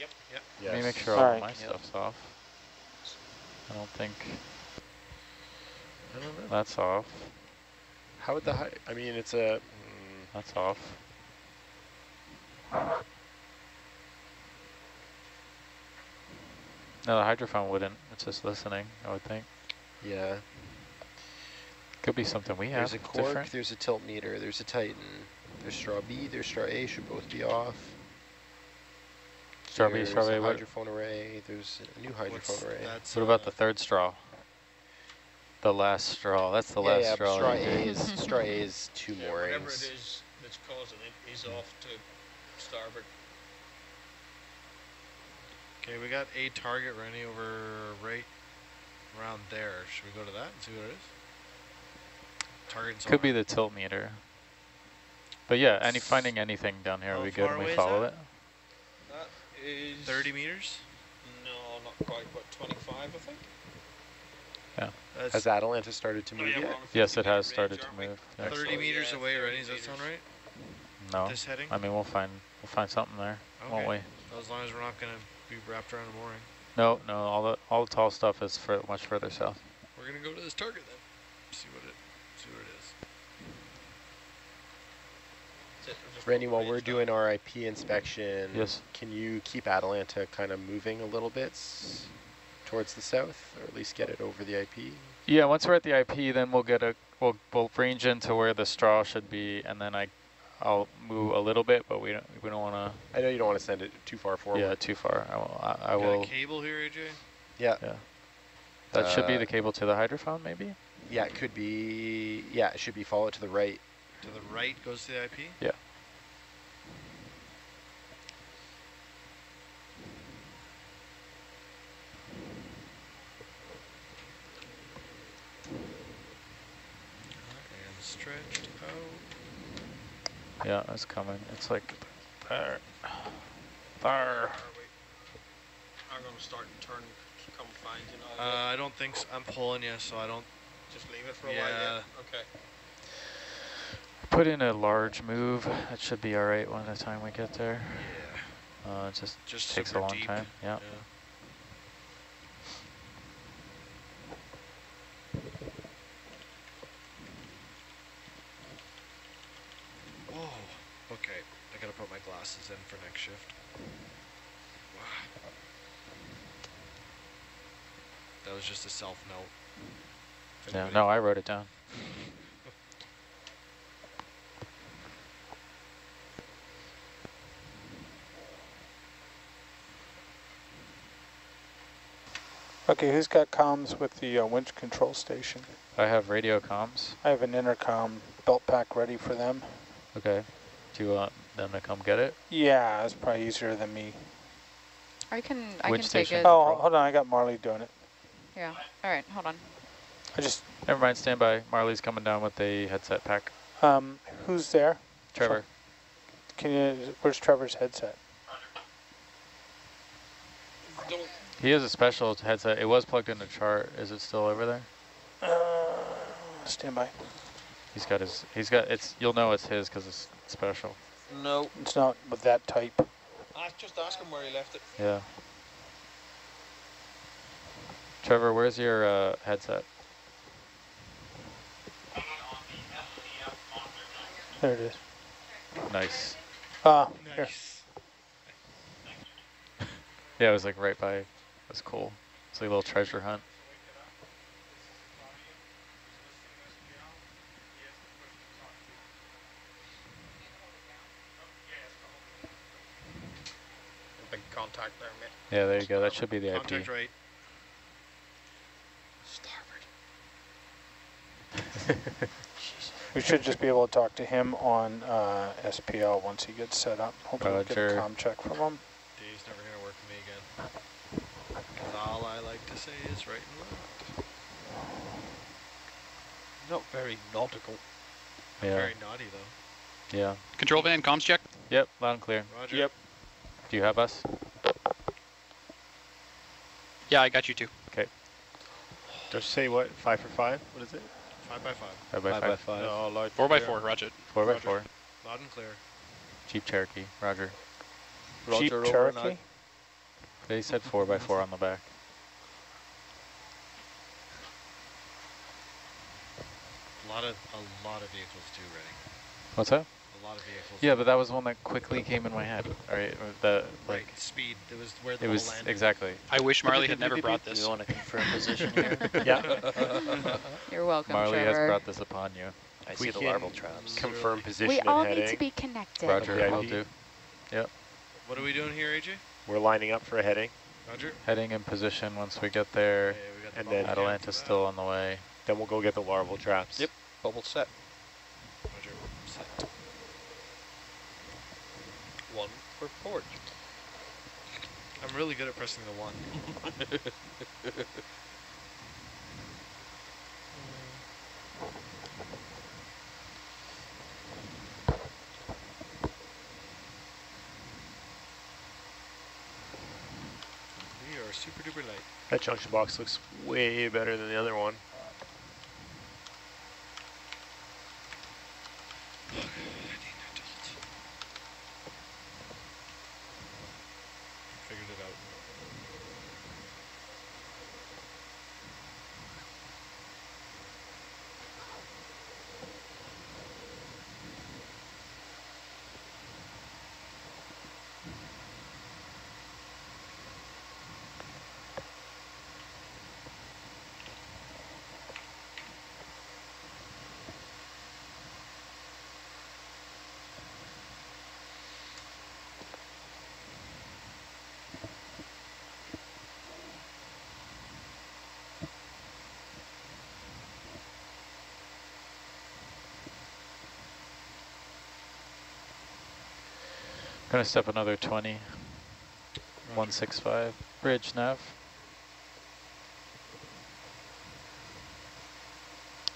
Yep. Yep. Yes. Let me make sure all All of right. my Yep. stuff's off. I don't think I don't know. that's off. How would the high, I mean, it's a, mm, That's off. No, the hydrophone wouldn't. It's just listening, I would think. yeah. Could be something we have There's a cork, different. there's a tilt meter, there's a Titan. There's straw B, there's straw A, should both be off. Straw B, There's straw a A, what, array, there's a new What's- array. That's, what about uh, the third straw? The last straw, that's the yeah, last yeah, straw. straw A is, straw A is two Yeah, whatever it moorings. is that's causing it is off to starboard. Okay, we got a target running over right around there. Should we go to that and see what it is? Target's Could on be the tilt meter. But yeah, any finding anything down here How would be good far and we follow it. That is 30 meters? No, not quite, but 25, I think. That's Has Atalanta started to oh, No, move yeah, yet? Yes, it has started range, to move. yeah. 30 meters yeah, away 30 already. Does that sound right? No, This heading? I mean we'll find we'll find something there, won't we? As long as we're not going to be wrapped around a mooring. No, no, all the all the tall stuff is for much further south. We're going to go to this target then. See what it see what it is. That's it, we're just Randy, while we're doing our IP inspection, Yes. can you keep Atalanta kind of moving a little bit towards the south, or at least get it over the IP? Yeah, once we're at the IP, then we'll get a we'll we'll range into where the straw should be, and then I I'll move a little bit, but we don't we don't want to. I know you don't want to send it too far forward. yeah too far. I will I, I Got will. a cable here, AJ? Yeah, Yeah. That should be uh, the cable to the hydrophone, maybe. yeah, it could be, yeah, it should be follow it to the right. To the right goes to the IP? Yeah. And stretched out. Yeah, it's coming. It's like there, there. I'm going to start and turn, come find you now. Uh, I don't think so. I'm pulling you, so I don't. just leave it for a while, yeah? yeah. Okay. Put in a large move. That should be all right when the time we get there. Yeah. Uh, it just Just takes a long deep. time. Yeah. Whoa. Okay. I gotta put my glasses in for next shift. Wow. That was just a self note. If Yeah. No, I wrote it down. Okay, who's got comms with the uh, winch control station? I have radio comms. I have an intercom belt pack ready for them. Okay. Do you want them to come get it? Yeah, it's probably easier than me. I can I Which can take station? it. Oh, hold on, I got Marley doing it. Yeah. All right. Hold on. I just, Never mind, stand by. Marley's coming down with the headset pack. um, who's there? Trevor. Can you, where's Trevor's headset? Don't, He has a special headset. It was plugged into chart. Is it still over there? Uh, stand by. He's got his, he's got, it's, you'll know it's his because it's special. no. It's not with that type. I just ask him where he left it. Yeah. Trevor, where's your uh, headset? There it is. Nice. Ah, here. Nice. Yeah, it was like right by, that's cool. It's like a little treasure hunt. Big contact there, mate. Yeah, there you go. That should be the Contact IP. right. Starboard. We should just be able to talk to him on uh, SPL once he gets set up. Hopefully we'll get a Roger. com check from him. Dave's never gonna work with me again. 'Cause all I like to say is right and left. Not very nautical. Yeah, Very naughty though. yeah. Control van, comms check. Yep, loud and clear. Roger. Yep. Do you have us? Yeah, I got you too. Okay. Does it say what? Five for five? What is it? Five by five. Five by Five five. by five. No, large Four by clear. four, roger. it. Four by four. Loud and clear. Jeep Cherokee. Roger. Jeep Roger, over and Cherokee? They said four by four on the back. A lot of a lot of vehicles too, Rennie. What's that? A lot of vehicles. Yeah, but that was one that quickly came in my head. All right, or the Right, like speed. It was where the it was land exactly. I wish Marley had never brought this. we want to confirm position here? Yeah. You're welcome, Marley has brought this upon you. I We see the larval traps. Confirm position We and all heading. need to be connected. Roger, Okay, will IP. do. What are we doing here, AJ? We're lining up for a heading. Roger. Heading in position once we get there. Okay, we got the And then- cam Atalanta's still on the way. Then we'll go get the larval traps. Yep. Bubble set. Roger. Set. One for port. I'm really good at pressing the one. we are super duper light. That junction box looks way better than the other one. Figured it out. Gonna step another 20. 165. Bridge nav.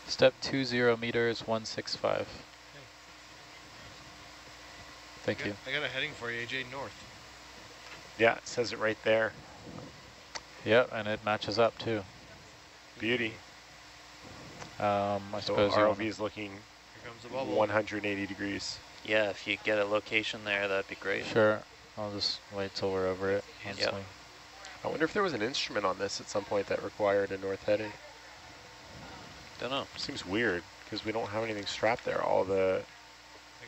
Step 20 meters, 165. Thank I you. I got a heading for you, AJ, north. Yeah, it says it right there. Yep, and it matches up too. Beauty. Um, I So suppose you ROV is looking Here comes the 180 degrees. Yeah, if you get a location there, that'd be great. Sure, I'll just wait till we're over it. once Yep. we- I wonder if there was an instrument on this at some point that required a north heading. Don't know. Seems weird because we don't have anything strapped there. All the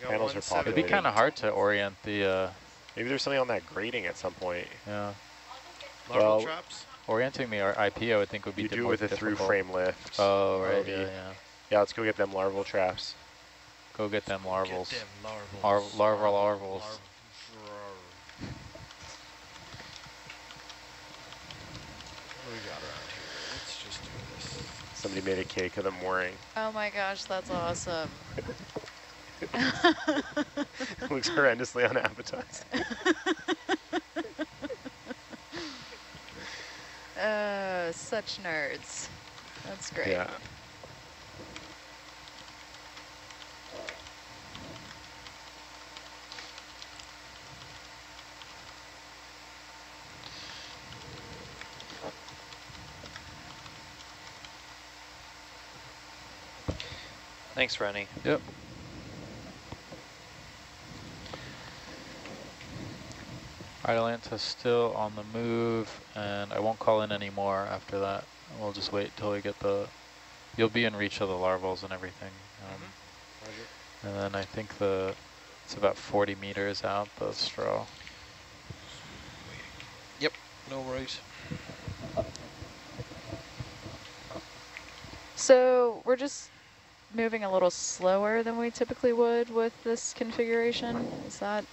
Panels are 170. It'd be kind of hard to orient the, uh, maybe there's something on that grating at some point. yeah, Larval Well, traps. orienting the R- IP I would think would be You do more with a through frame lift. Oh, right, yeah, yeah. Yeah, let's go get them larval traps. Go get them larvals. Get them larvals. Lar- larval larvals. Larv- What do we got around here? Let's just do this. Somebody made a cake of them mooring. Oh my gosh, that's awesome. Looks horrendously unappetizing. Uh, such nerds. That's great. Yeah. Thanks, Rennie. Yep. Atalanta's still on the move, and I won't call in anymore after that. We'll just wait till we get the, you'll be in reach of the larvals and everything. Um, Roger. And then I think the, it's about 40 meters out, the straw. Yep, no worries. So we're just moving a little slower than we typically would with this configuration. Is that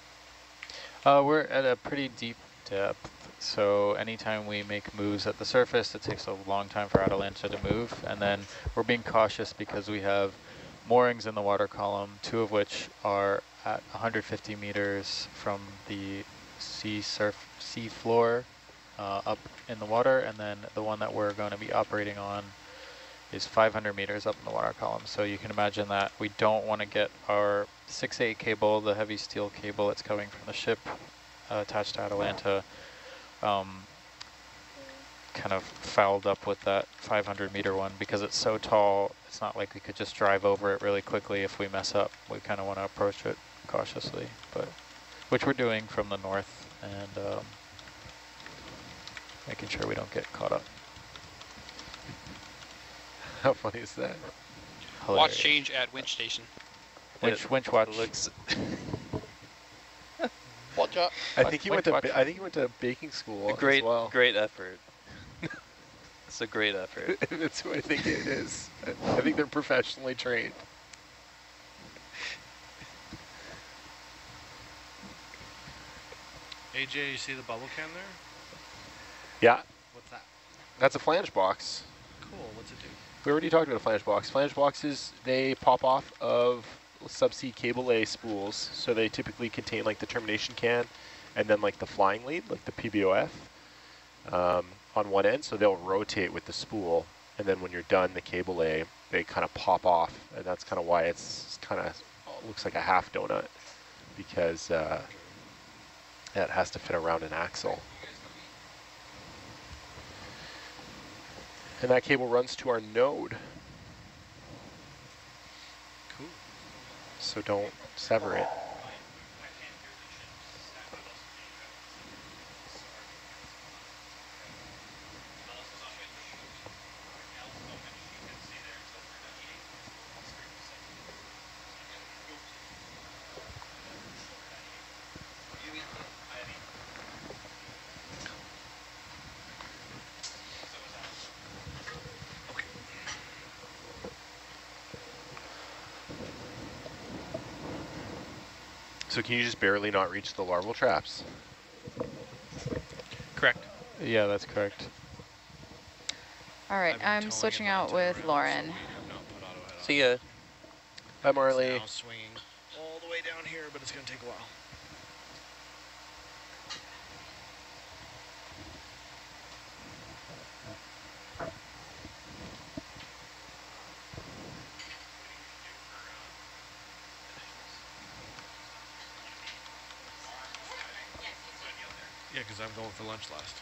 Uh, we're at a pretty deep depth, so anytime we make moves at the surface, it takes a long time for Atalanta to move, and then we're being cautious because we have moorings in the water column, two of which are at 150 meters from the sea surf sea floor uh, up in the water, and then the one that we're going to be operating on is 500 meters up in the water column. So you can imagine that we don't want to get our 6-8 cable, the heavy steel cable that's coming from the ship uh, attached to Atalanta, um, kind of fouled up with that 500 meter one because it's so tall. It's not like we could just drive over it really quickly if we mess up. We kind of want to approach it cautiously, but which we're doing from the north and um, making sure we don't get caught up. How funny is that? Watch change at winch station. Winch, winch watch. Looks Watch out. I Watch- think he went to watch. I think he went to baking school a great, as well. great effort. it's a great effort. That's who I think it is. I I think they're professionally trained. AJ, you see the bubble can there? Yeah, What's that? that's a flange box. Cool. What's it do? We already talked about a flange box. Flange boxes, they pop off of subsea cable lay spools. So they typically contain like the termination can and then like the flying lead, like the PBOF um, on one end. So they'll rotate with the spool. And then when you're done, the cable lay, they kind of pop off. And that's kind of why it's kind of looks like a half donut because uh, that has to fit around an axle. And that cable runs to our node. Cool. So don't sever it. So can you just barely not reach the larval traps? Correct. Yeah, that's correct. All right, I've been I'm switching out with Lauren. so I've not put auto head on. See ya. Bye, Marley. It's now swinging all the way down here, but it's going to take a while. Yeah, because I'm going for lunch last.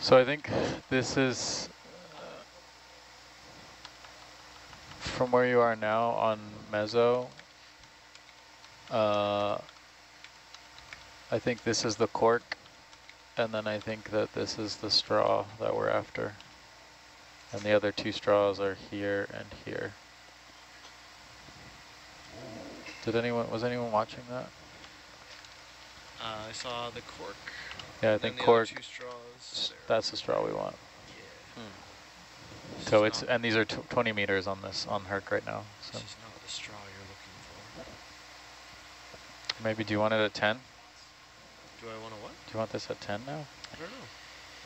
So I think this is uh, from where you are now on Mezzo. Uh, I think this is the cork, and then I think that this is the straw that we're after. And the other two straws are here and here. Did anyone, was anyone watching that? Uh, I saw the cork. Yeah, I think the cork, two straws. that's the straw we want. Yeah. Hmm. So it's, and these are tw 20 meters on this, on Herc right now. So This is not the straw you're looking for. maybe, do you want it at 10? Do I want to what? Do you want this at 10 now? I don't know.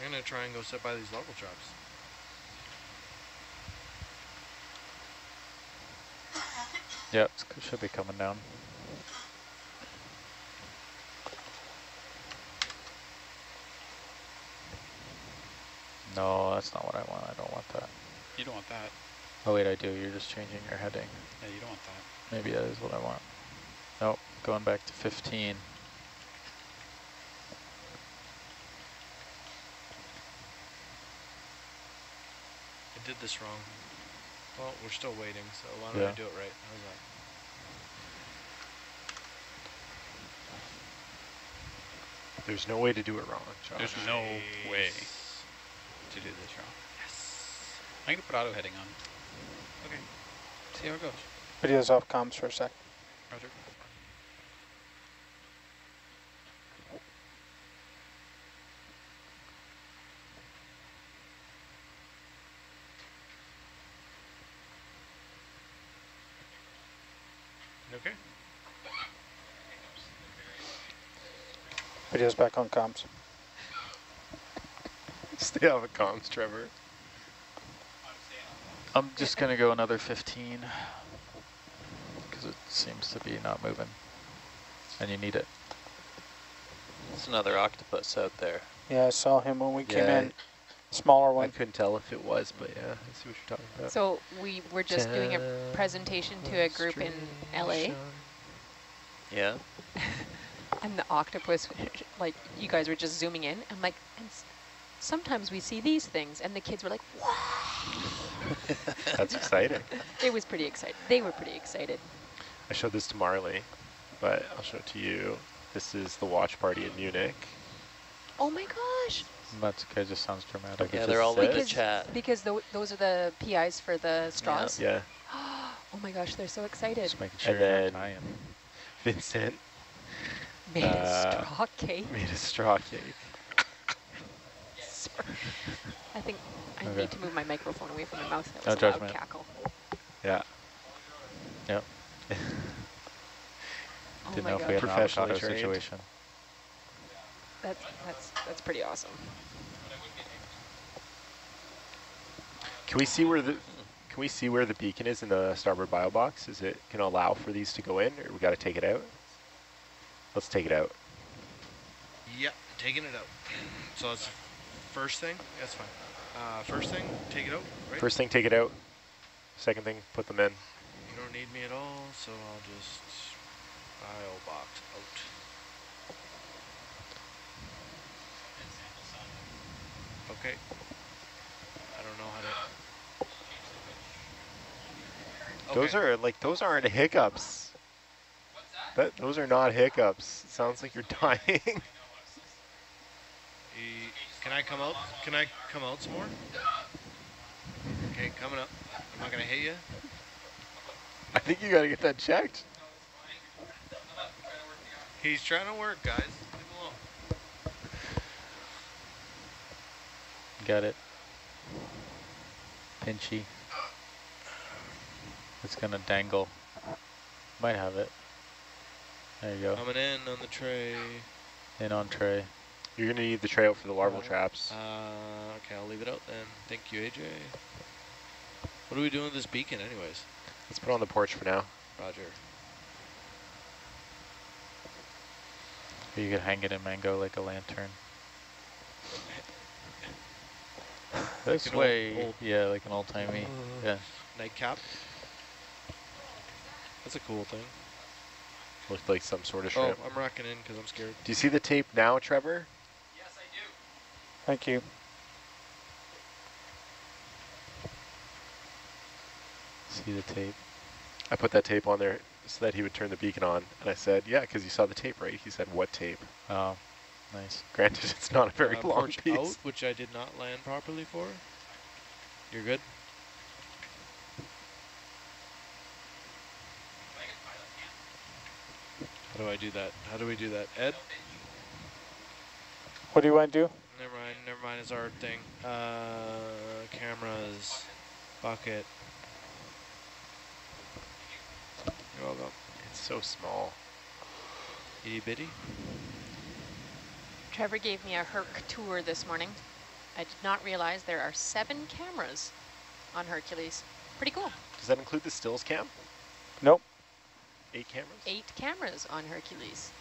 I'm going to try and go sit by these larval traps. Yep, it should be coming down. No, that's not what I want. I don't want that. You don't want that. Oh wait, I do. You're just changing your heading. Yeah, you don't want that. Maybe that is what I want. Nope, going back to 15. I did this wrong. Well, we're still waiting, so why don't I Yeah. do it right? How's that? There's no way to do it wrong, Josh. There's no way to do this wrong. Yes. I'm gonna put auto heading on. Okay. See how it goes. Video's off comms for a sec. Roger. Okay. Video's back on comms. Stay off of comms, Trevor. I'm just gonna go another 15 because it seems to be not moving, and you need it. There's another octopus out there. Yeah, I saw him when we came in. Smaller I one. couldn't tell if it was, but yeah, I see what you're talking about. So we were just doing a presentation to a group in LA, Yeah. and the octopus, like you guys were just zooming in. I'm like, and s- sometimes we see these things, and the kids were like, wow. That's exciting. It was pretty exciting. They were pretty excited. I showed this to Marley, but I'll show it to you. This is the watch party in Munich. Oh my gosh. That's okay, just sounds dramatic. Yeah, It they're all in the chat. Because tho those are the PIs for the straws. Yeah. Oh my gosh, they're so excited. Just making sure And you're not then- Vincent Made Uh, a straw cake. made a straw cake. I think I Okay. need to move my microphone away from my mouth. That No was a judgment. cackle. Yeah. Yep. Oh Didn't my know if we god, had an Professionally avocado trained. situation. that's that's that's pretty awesome. Can we see where the can we see where the beacon is in the starboard bio box? Is it gonna allow for these to go in or we gotta take it out? Let's take it out. Yep, taking it out. So that's first thing. That's fine. Uh, first thing, take it out. Right. First thing, take it out. Second thing, put them in. You don't need me at all, so I'll just bio box out. Okay. I don't know how to. Those are like those aren't hiccups. That those are not hiccups. Sounds like you're dying. Can I come out? Can I come out some more? Okay, coming up. I'm not gonna hit you. I think you gotta get that checked. He's trying to work, guys. Leave him alone. Got it. Pinchy. It's gonna dangle. Might have it. There you go. Coming in on the tray. In on tray. You're gonna need the tray out for the larval traps. Uh, okay, I'll leave it out then. Thank you, AJ. What are we doing with this beacon anyways? Let's put it on the porch for now. Roger. You could hang it in mango like a lantern. this an old- way, old- yeah, like an old timey. yeah. Nightcap. That's a cool thing. Looked like some sort of shrimp. Oh. I'm rocking in because I'm scared. Do you see the tape now, Trevor? Yes, I do. Thank you. See the tape. I put that tape on there so that he would turn the beacon on. And I said, yeah, because you saw the tape, right? He said, what tape? Oh, nice. Granted, it's not a very Uh, long piece. out, which I did not land properly for. You're good? How do I do that? How do we do that? Ed? What do you want to do? Never mind, never mind, it's our thing. Uh, cameras, bucket. You're welcome. It's so small. Itty bitty. Trevor gave me a Herc tour this morning. I did not realize there are seven cameras on Hercules. Pretty cool. Does that include the stills cam? Nope. Eight cameras? Eight cameras on Hercules.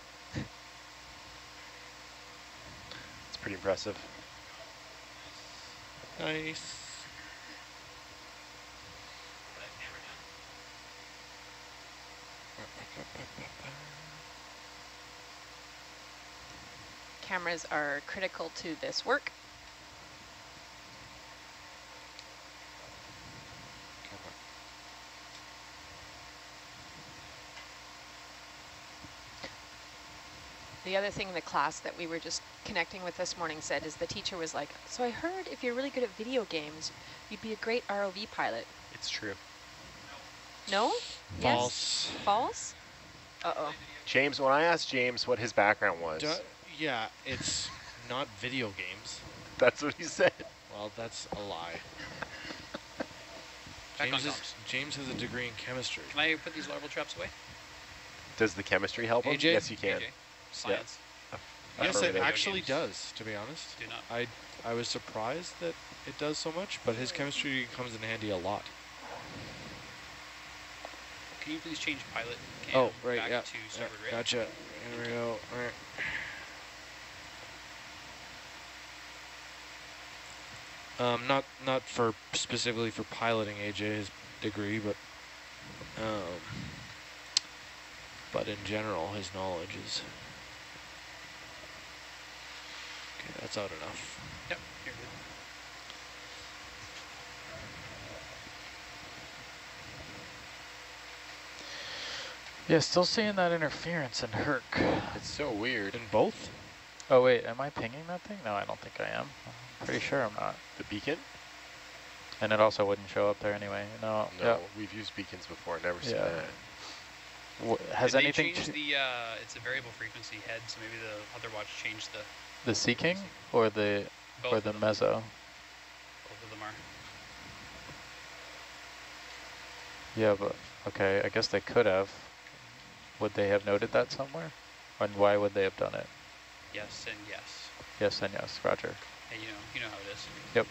It's pretty impressive. Nice. Cameras are critical to this work. The other thing in the class that we were just connecting with this morning said is the teacher was like, so I heard if you're really good at video games, you'd be a great ROV pilot. It's true. No? False. Yes? False? Uh-oh. James, when I asked James what his background was, Du- yeah, it's not video games. that's what he said. Well, that's a lie. James, is. James has a degree in chemistry. Can I put these larval traps away? Does the chemistry help him? Yes, you can. AJ? Science. Yes, it actually games. does, to be honest. Do not. I, I was surprised that it does so much, but his chemistry comes in handy a lot. Can you please change pilot cam Oh, right, back yeah. to yeah, starboard right? Gotcha. Here we go. All right. Um, not not for specifically for piloting AJ's degree, but um, but in general, his knowledge is. That's out enough. Yep, you're good. Yeah, still seeing that interference in Herc. It's so weird. In both? Oh wait, am I pinging that thing? No, I don't think I am. I'm pretty sure I'm not. The beacon? And it also wouldn't show up there anyway. No. No, yep. we've used beacons before. Never yeah. seen that. W has Did anything? They changed the. Uh, it's a variable frequency head, so maybe the other watch changed the the Sea King or the both or the. Mezzo? Both of them are. Yeah, but okay, I guess they could have. Would they have noted that somewhere? And why would they have done it? Yes and yes. Yes and yes, Roger. Hey, you know, you know how it is. Yep.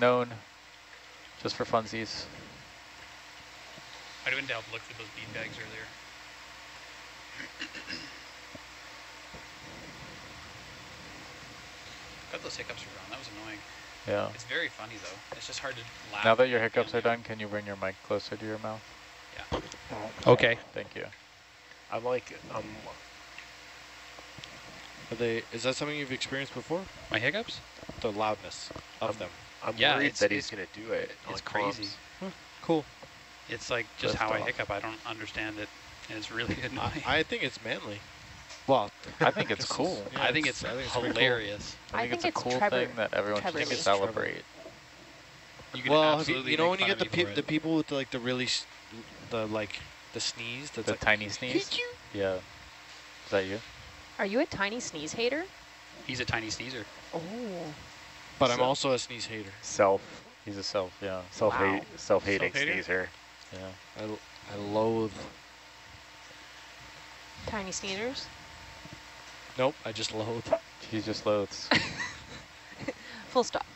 Known. Just for funsies. I'd have been to help look through those bean bags earlier. Got those hiccups were gone. That was annoying. Yeah. It's very funny though. It's just hard to laugh. Now that your hiccups are done, can you bring your mic closer to your mouth? Yeah. Okay. Thank you. I'm like, um, Are they? Is that something you've experienced before? My hiccups? The loudness of Um, them. I'm Yeah, worried that he's going to do it. It's crazy. comms. Cool. It's like just Lift how I hiccup. I don't understand it. And it's really annoying. I, I think it's manly. Well, I think it's cool. yeah, I think it's, I think it's pretty cool. hilarious. I think, it's a cool thing that everyone should celebrate. You can Well, have you, you know when you get the of me peop for the people with the, like the really, the like the sneeze. That's The like, tiny sneeze? Yeah. Is that you? Are you a tiny sneeze hater? He's a tiny sneezer. Oh. But I'm also a sneeze hater. Self, He's a self, yeah. self-hate, self-hating Self-hater? sneezer. Yeah. I I loathe. Tiny sneezers? Nope, I just loathe. He just loathes. Full stop.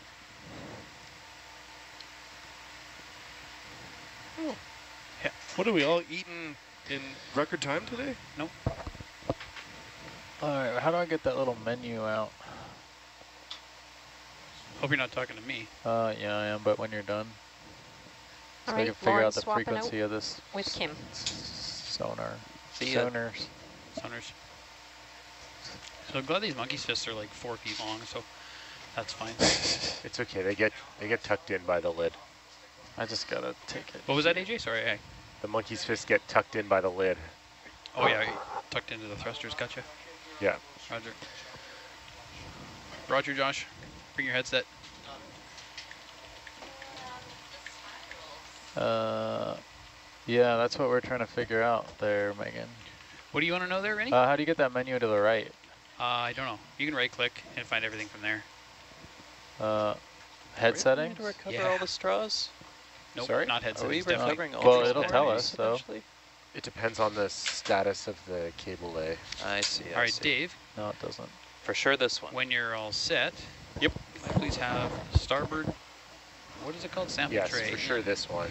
What are we all eating in record time today? Nope. Alright, how do I get that little menu out? Hope you're not talking to me. Uh, yeah, I am, but when you're done. So All I right, can figure Lauren out the swapping out frequency of this with Kim. s- sonar. See ya. Sonars. Sunners. So I'm glad these monkey's fists are like four feet long, so that's fine. It's okay. They get they get tucked in by the lid. I just gotta take it. What was that, AJ? Sorry. I, The monkey's fists get tucked in by the lid. oh yeah, tucked into the thrusters. Gotcha. Yeah. Roger. Roger, Josh. Bring your headset. Uh, yeah, that's what we're trying to figure out there, Megan. What do you want to know there, Rennie? Uh, how do you get that menu to the right? Uh, I don't know. You can right click and find everything from there. Uh, head settings? To recover Yeah. all the straws? Nope, Sorry? not head Are we settings. definitely. recovering all Well, the it'll straws tell us, though. eventually? It depends on the status of the cable lay. I see. I All right, see. Dave. No, it doesn't. For sure this one. When you're all set, Yep. I please have starboard. What is it called? Sample Yes, tray. for sure this one.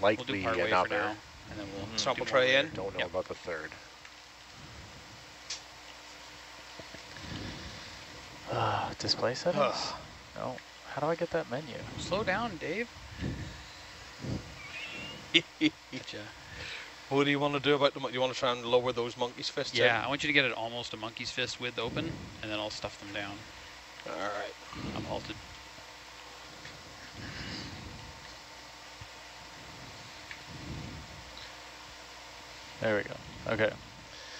We'll do Likely part way for now, and then we'll Mhm. do Sample more tray in? Don't know Yep. about the third. Uh, display settings? no. How do I get that menu? Slow down, Dave. Gotcha. What do you want to do about them? Do you want to try and lower those monkey's fists? in? Yeah, I want you to get it almost a monkey's fist width open, and then I'll stuff them down. All right. I'm halted. There we go. Okay.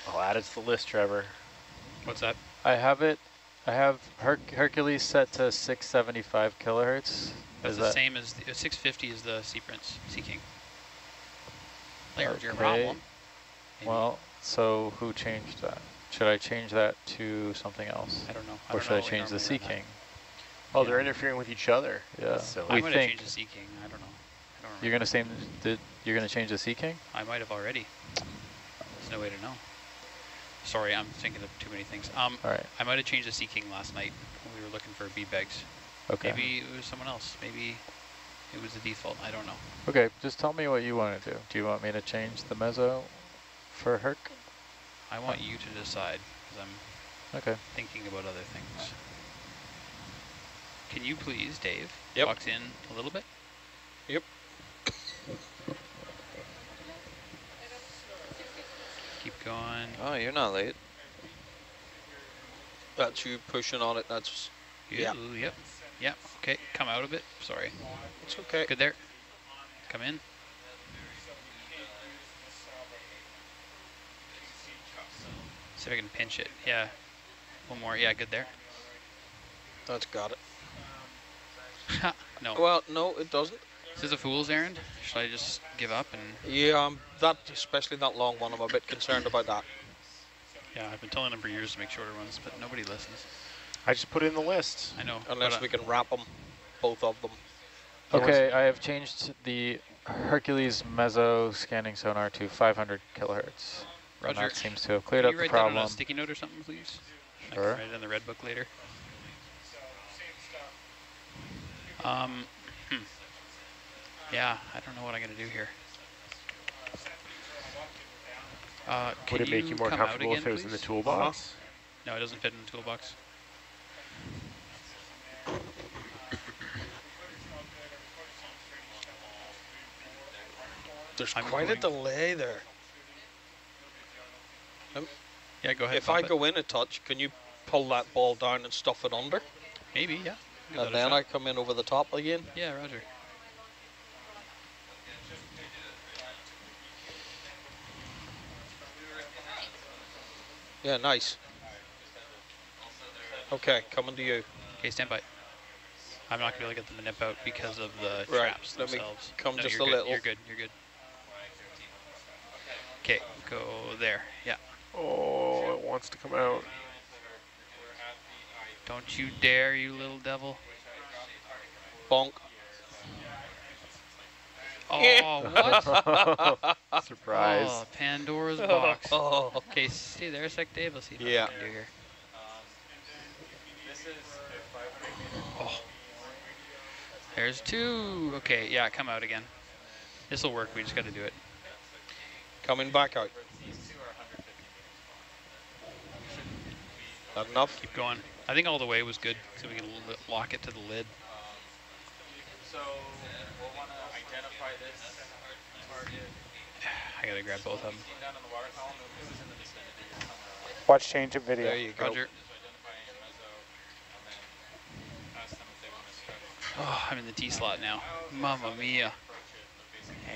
I'll add it to the list, Trevor. What's that? I have it. I have Her Hercules set to 675 kilohertz. That's Is the that same as the, uh, 650 is the Sea Prince, Sea King. There's your problem. Maybe. well? So who changed that? Should I change that to something else, I don't know. I or don't should know I change the Sea. King? Oh, Yeah. they're interfering with each other. Yeah. That's silly. I We might have think- changed the Sea King. I don't know. I don't You're gonna same. Did you're gonna change the Sea King? I might have already. There's no way to know. Sorry, I'm thinking of too many things. Um, All right. I might have changed the Sea King last night when we were looking for bead bags. Okay. Maybe it was someone else. Maybe it was the default. I don't know. Okay. Just tell me what you want to do. Do you want me to change the mezzo for Herc? I want you to decide because I'm Okay. thinking about other things. Can you please, Dave, Yep. box in a little bit? Yep. Going. Oh, you're not late. That's you pushing on it. That's Yeah. Ooh, Yep. Yep. Okay. Come out a bit. Sorry. it's okay. Good there. Come in. See if I can pinch it. Yeah. One more. Yeah, good there. That's got it. No. Well, no, it doesn't. This is a fool's errand. Should I just give up and... Yeah, um, that, especially that long one, I'm a bit concerned about that. Yeah, I've been telling them for years to make shorter ones, but nobody listens. I just put it in the list. I know. Unless uh, we can wrap them, both of them. Okay, I have changed the Hercules meso scanning sonar to 500 kilohertz. And Roger. that seems to have cleared Can up you write that on problem. a sticky note or something, please? I Sure. can write it in the red book later. Um. Yeah, I don't know what I'm going to do here. Uh, Would it make you more come out comfortable if it was in the toolbox? No, it doesn't fit in the toolbox. There's I'm quite a delay there. Yeah, go ahead. If I bump it. go in a touch, can you pull that ball down and stuff it under? Maybe, yeah. Give And then. I come in over the top again? Yeah, Roger. Yeah, nice. Okay, coming to you. Okay, stand by. I'm not gonna be able to get them to nip out because of the Right, traps let me themselves. come No, just a good, little. You're good. You're good. Okay, go there. Yeah. Oh, it wants to come out. Don't you dare, you little devil. Bonk. Oh, what? Surprise. Oh, Pandora's box. Oh, Okay, stay there a sec, Dave. Let's see what Yeah. I can do here. Oh. There's two. Okay, yeah, come out again. This will work. We just got to do it. coming back out. Not enough? Keep going. I think all the way was good, so we can lock it to the lid. Um, so we'll want to identify this target I gotta grab both of them. down in the water column. It was in the vicinity. Watch change of video. There you go. Roger. Oh, I'm in the T slot now. Mamma mia.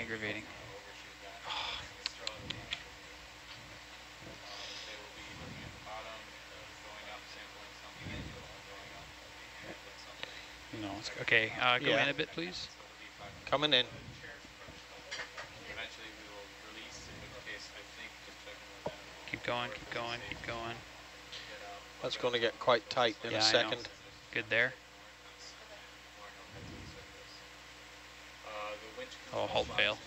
Aggravating. No, it's okay. Uh, go Yeah. in a bit, please. Coming in. Keep going, keep going, keep going. That's going to get quite tight in Yeah, a I know. second. Good there. Oh, halt fail.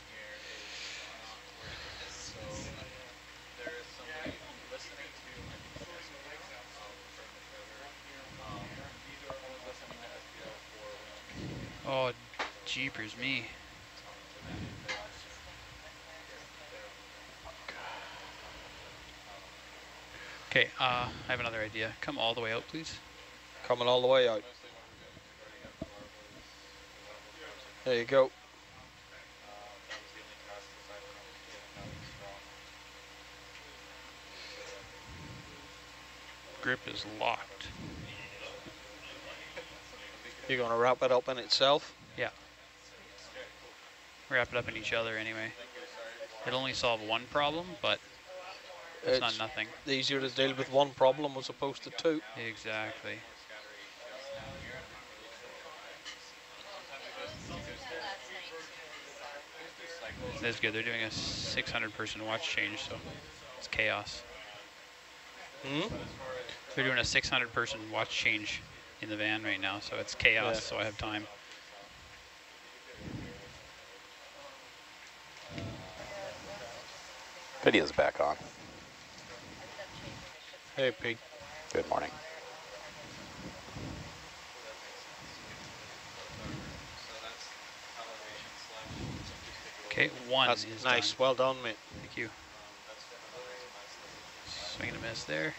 Oh, jeepers me. Okay, uh, I have another idea. Come all the way out, please. Coming all the way out. There you go. Grip is locked. You're going to wrap it up in itself? Wrap it up in each other anyway. It'll only solve one problem, but it's, not nothing. easier to deal with one problem as opposed to two. Exactly. That's good. They're doing a 600 person watch change, so it's chaos. Hmm? They're doing a 600 person watch change in the van right now, so it's chaos, Yeah. so I have time. Video's back on. Hey, Pete. Good morning. Okay, one That's is nice. done. Well done, mate. Thank you. Swing and a miss there.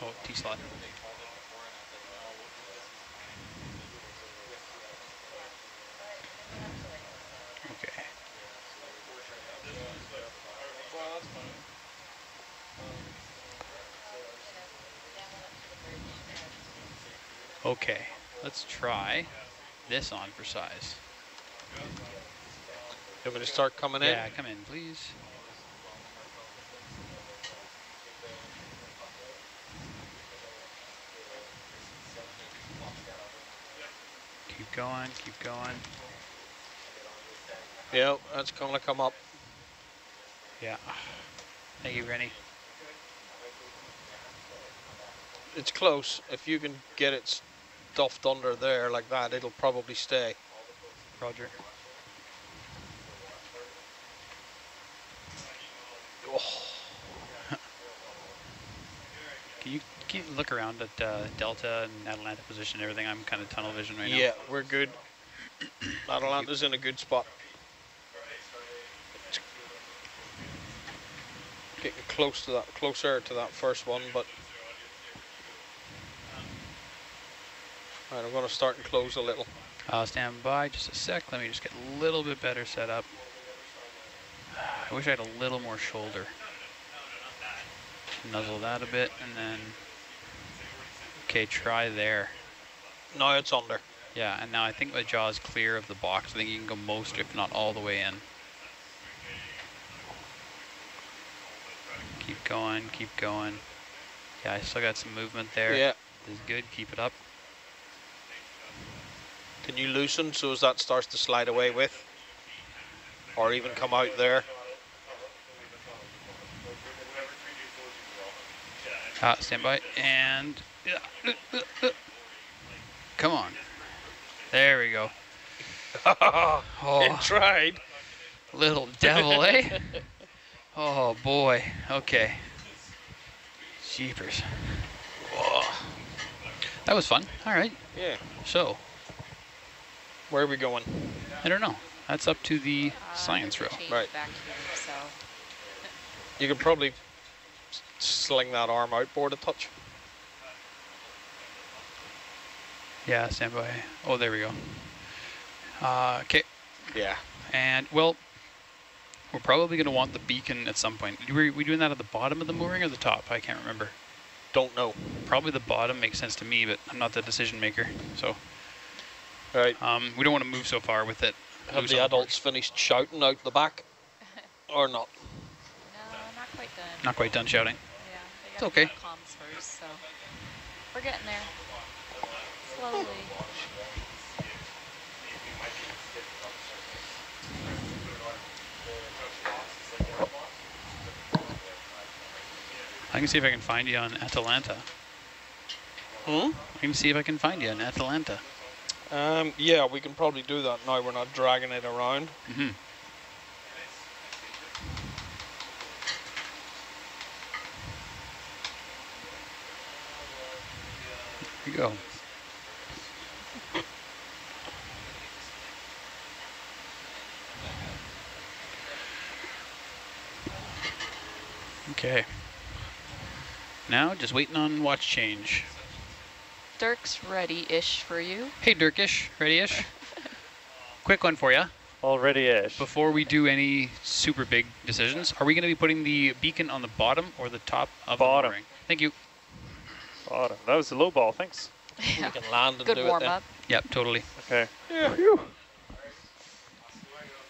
Oh, T-slot. Okay. Okay, let's try this on for size. You want me to start coming in? Yeah, come in, please. Keep going, keep going. Yeah, that's gonna come up. Yeah. Thank you, Rennie. It's close. If you can get it stuffed under there like that, it'll probably stay. Roger. Can you, can you look around at uh, Delta and Atalanta position and everything? I'm kind of tunnel vision right now. Yeah, we're good. Atalanta's in a good spot. It's Getting close to that, closer to that first one, but. Alright, I'm gonna start and close a little. Uh, stand by just a sec. Let me just get a little bit better set up. I wish I had a little more shoulder. Nuzzle that a bit and then. Okay, try there. Now it's under. Yeah, and now I think my jaw is clear of the box. I think you can go most, if not all the way in. Keep going, keep going. Yeah, I still got some movement there. Yeah. This is good, keep it up. Can you loosen so as that starts to slide away with? Or even come out there? Ah, stand by, and... uh, uh, uh. Come on. There we go. Oh, It tried. little devil, eh? Oh, boy. Okay. Jeepers. That was fun. All right. Yeah. So, Where are we going? I don't know. That's up to the Uh, science row. Right. back here, so You can probably sling that arm outboard a touch. Yeah, stand by. Oh, there we go. Uh, okay. Yeah. And, well, we're probably going to want the beacon at some point. Were we doing that at the bottom of the mooring or the top? I can't remember. Don't know. Probably the bottom makes sense to me, but I'm not the decision maker. So Right. um, we don't want to move so far with it. Have the on board. adults finished shouting out the back? or not? No, not quite done. Not quite done shouting. Yeah, it's okay. get Comms first, so we're getting there. Slowly. I can see if I can find you on Atalanta. Hmm? I can see if I can find you on Atalanta. Um, yeah, we can probably do that now. We're not dragging it around. Mm-hmm. Here you go. Okay. Now just waiting on watch change. Dirk's ready-ish for you. Hey Dirkish, ready-ish? Quick one for you. Already-ish. Before we do any super big decisions, are we going to be putting the beacon on the bottom or the top of Bottom. the mooring? Thank you. Bottom. That was a low ball, thanks. We can land and Good do it warm then. up. Yep, totally. Okay. Yeah.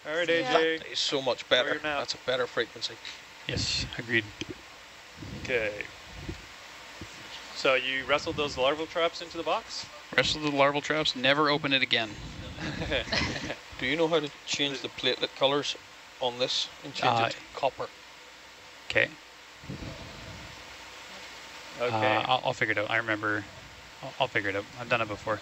All right, Yeah. AJ. That is so much better. That's a better frequency. Yes, agreed. Okay. So you wrestled those larval traps into the box? Wrestled the larval traps, never open it again. Do you know how to change the platelet colors on this and change Uh, it to copper? Okay. Okay. Uh, I'll, I'll figure it out. I remember. I'll, I'll figure it out. I've done it before.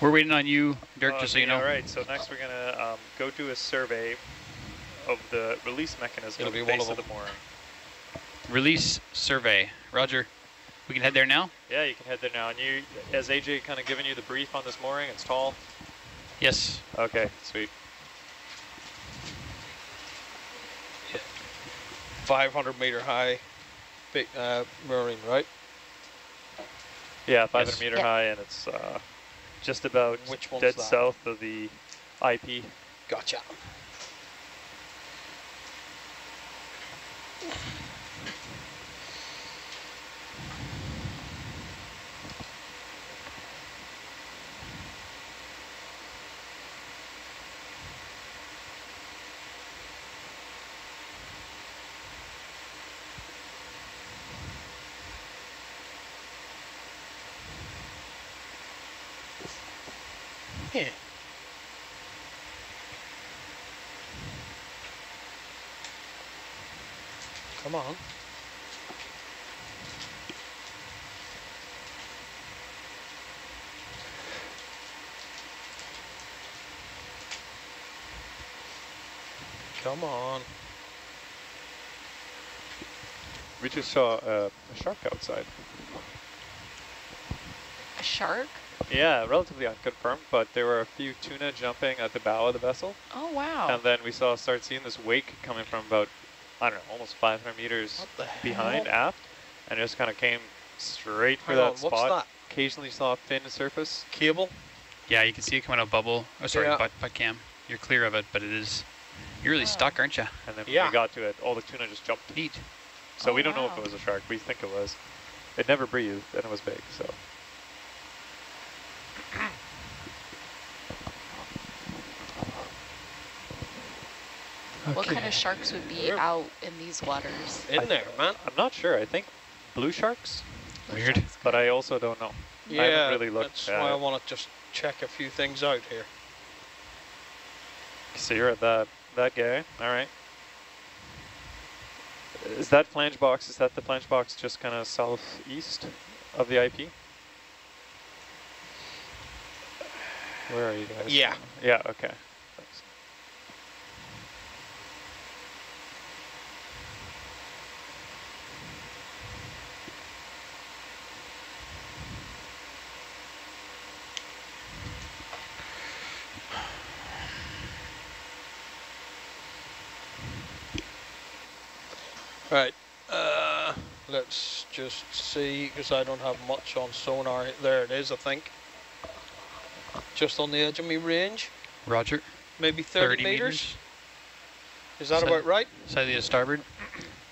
We're waiting on you, Dirk, just so you know. All right, so next we're going to um, go do a survey of the release mechanism It'll at be the one base of of the mooring. Release survey. Roger. We can head there now? Yeah, you can head there now. And you, as AJ kind of given you the brief on this mooring, it's tall. Yes. Okay, sweet. 500 meter high big, uh, mooring, right? Yeah, 500 Yes. meter Yeah. high, and it's uh, just about Which one's dead that? south of the IP. Gotcha. Yeah. Come on. Come on. We just saw uh, a shark outside. A shark? Yeah, relatively unconfirmed, but there were a few tuna jumping at the bow of the vessel. Oh, wow. And then we saw start seeing this wake coming from about, I don't know, almost 500 meters behind hell? aft. And just kind of came straight for that on, what's spot. that? Occasionally saw a fin surface. Cable? Yeah, you can see it coming out of bubble. Oh, sorry, Yeah. butt, butt cam. You're clear of it, but it is. You're really Oh. stuck, aren't you? And then when Yeah. we got to it, all the tuna just jumped. Neat. So Oh, we don't know if it was a shark. We think it was. It never breathed, and it was big, so. What kind of sharks would be Sure. out in these waters? In there, man. I'm not sure. I think blue sharks, Weird. but I also don't know. I Yeah, haven't really looked that's at why I want to just check a few things out here. So you're at that that guy. All right. Is that flange box? Is that the flange box just kind of southeast of the IP? Where are you guys? Yeah. Yeah. Okay. Thanks. Right. Uh, let's just see, because I don't have much on sonar. There it is, I think. Just on the edge of me range. Roger. Maybe 30, 30 meters. meters. Is that Set- about right? Slightly to starboard.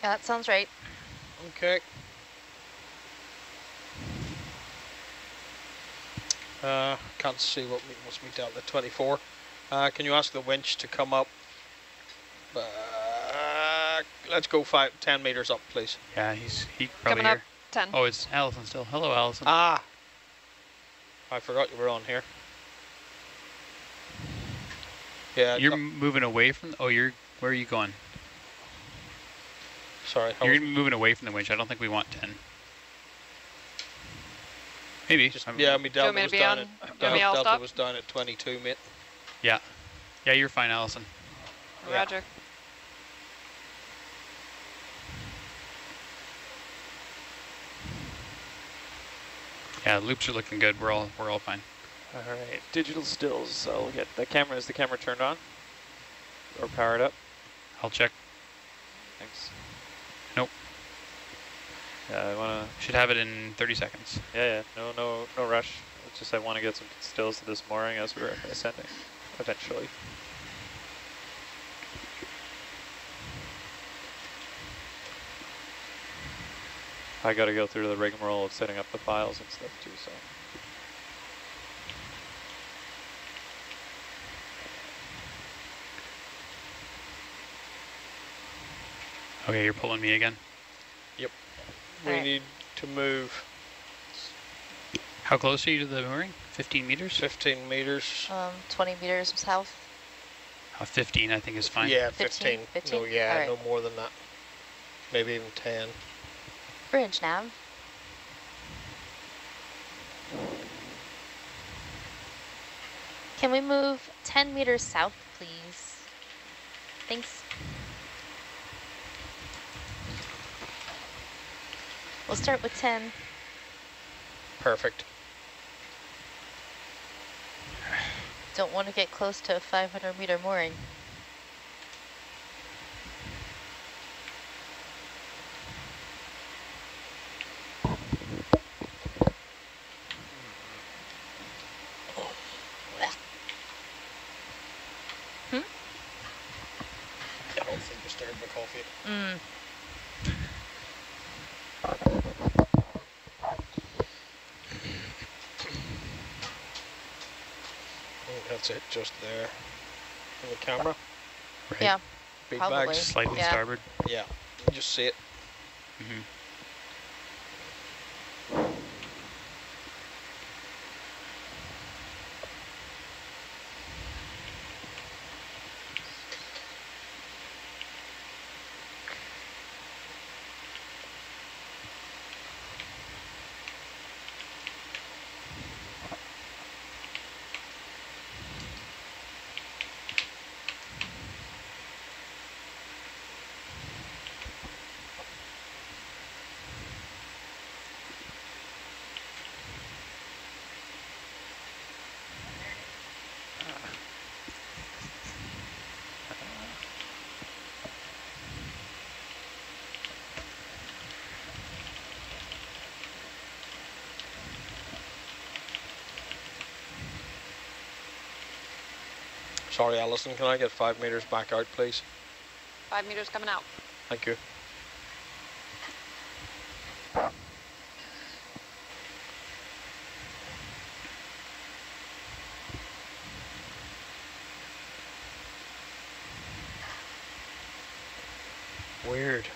Yeah, that sounds right. Okay. Uh, can't see what we must be down to 24. Uh, can you ask the winch to come up? Uh, let's go five, 10 meters up, please. Yeah, he's he probably Coming up, here. 10. Oh, it's Allison still. Hello, Allison. Ah! I forgot you were on here. Yeah, you're no, moving away from. Oh, you're. Where are you going? sorry. You're was gonna moving away from the winch. I don't think we want 10. Maybe. just, I'm- yeah, me you delta want me to was be down on- at you me delta was down at 22, mate. Yeah. Yeah, you're fine, Allison. Roger. Yeah, loops are looking good. We're all we're all fine. All right. Digital stills. I'll get the camera. Is the camera turned on or powered up? I'll check. Thanks. Nope. Yeah, I wanna. Should have it in 30 seconds. Yeah, yeah. No, no, no rush. It's just I want to get some stills this mooring as we're ascending, eventually. I got to go through the rigmarole of setting up the files and stuff too. So. Okay, you're pulling me again. Yep. We Alright. need to move How close are you to the mooring? 15 meters? 15 meters. Um, 20 meters south. Uh, 15, I think, is fine. Yeah, 15? 15. No, yeah, Alright. no more than that. Maybe even 10. Bridge nav. Can we move 10 meters south, please? Thanks. We'll start with 10. Perfect. Don't want to get close to a 500 meter mooring. I don't think disturbed my coffee. Mm. I think that's it, just there. On the camera. Right. Yeah, Big Probably. bags. Slightly Yeah. starboard. Yeah, you just see it. hmm Sorry, Allison, can I get five meters back out, please? Five meters coming out. Thank you. Weird.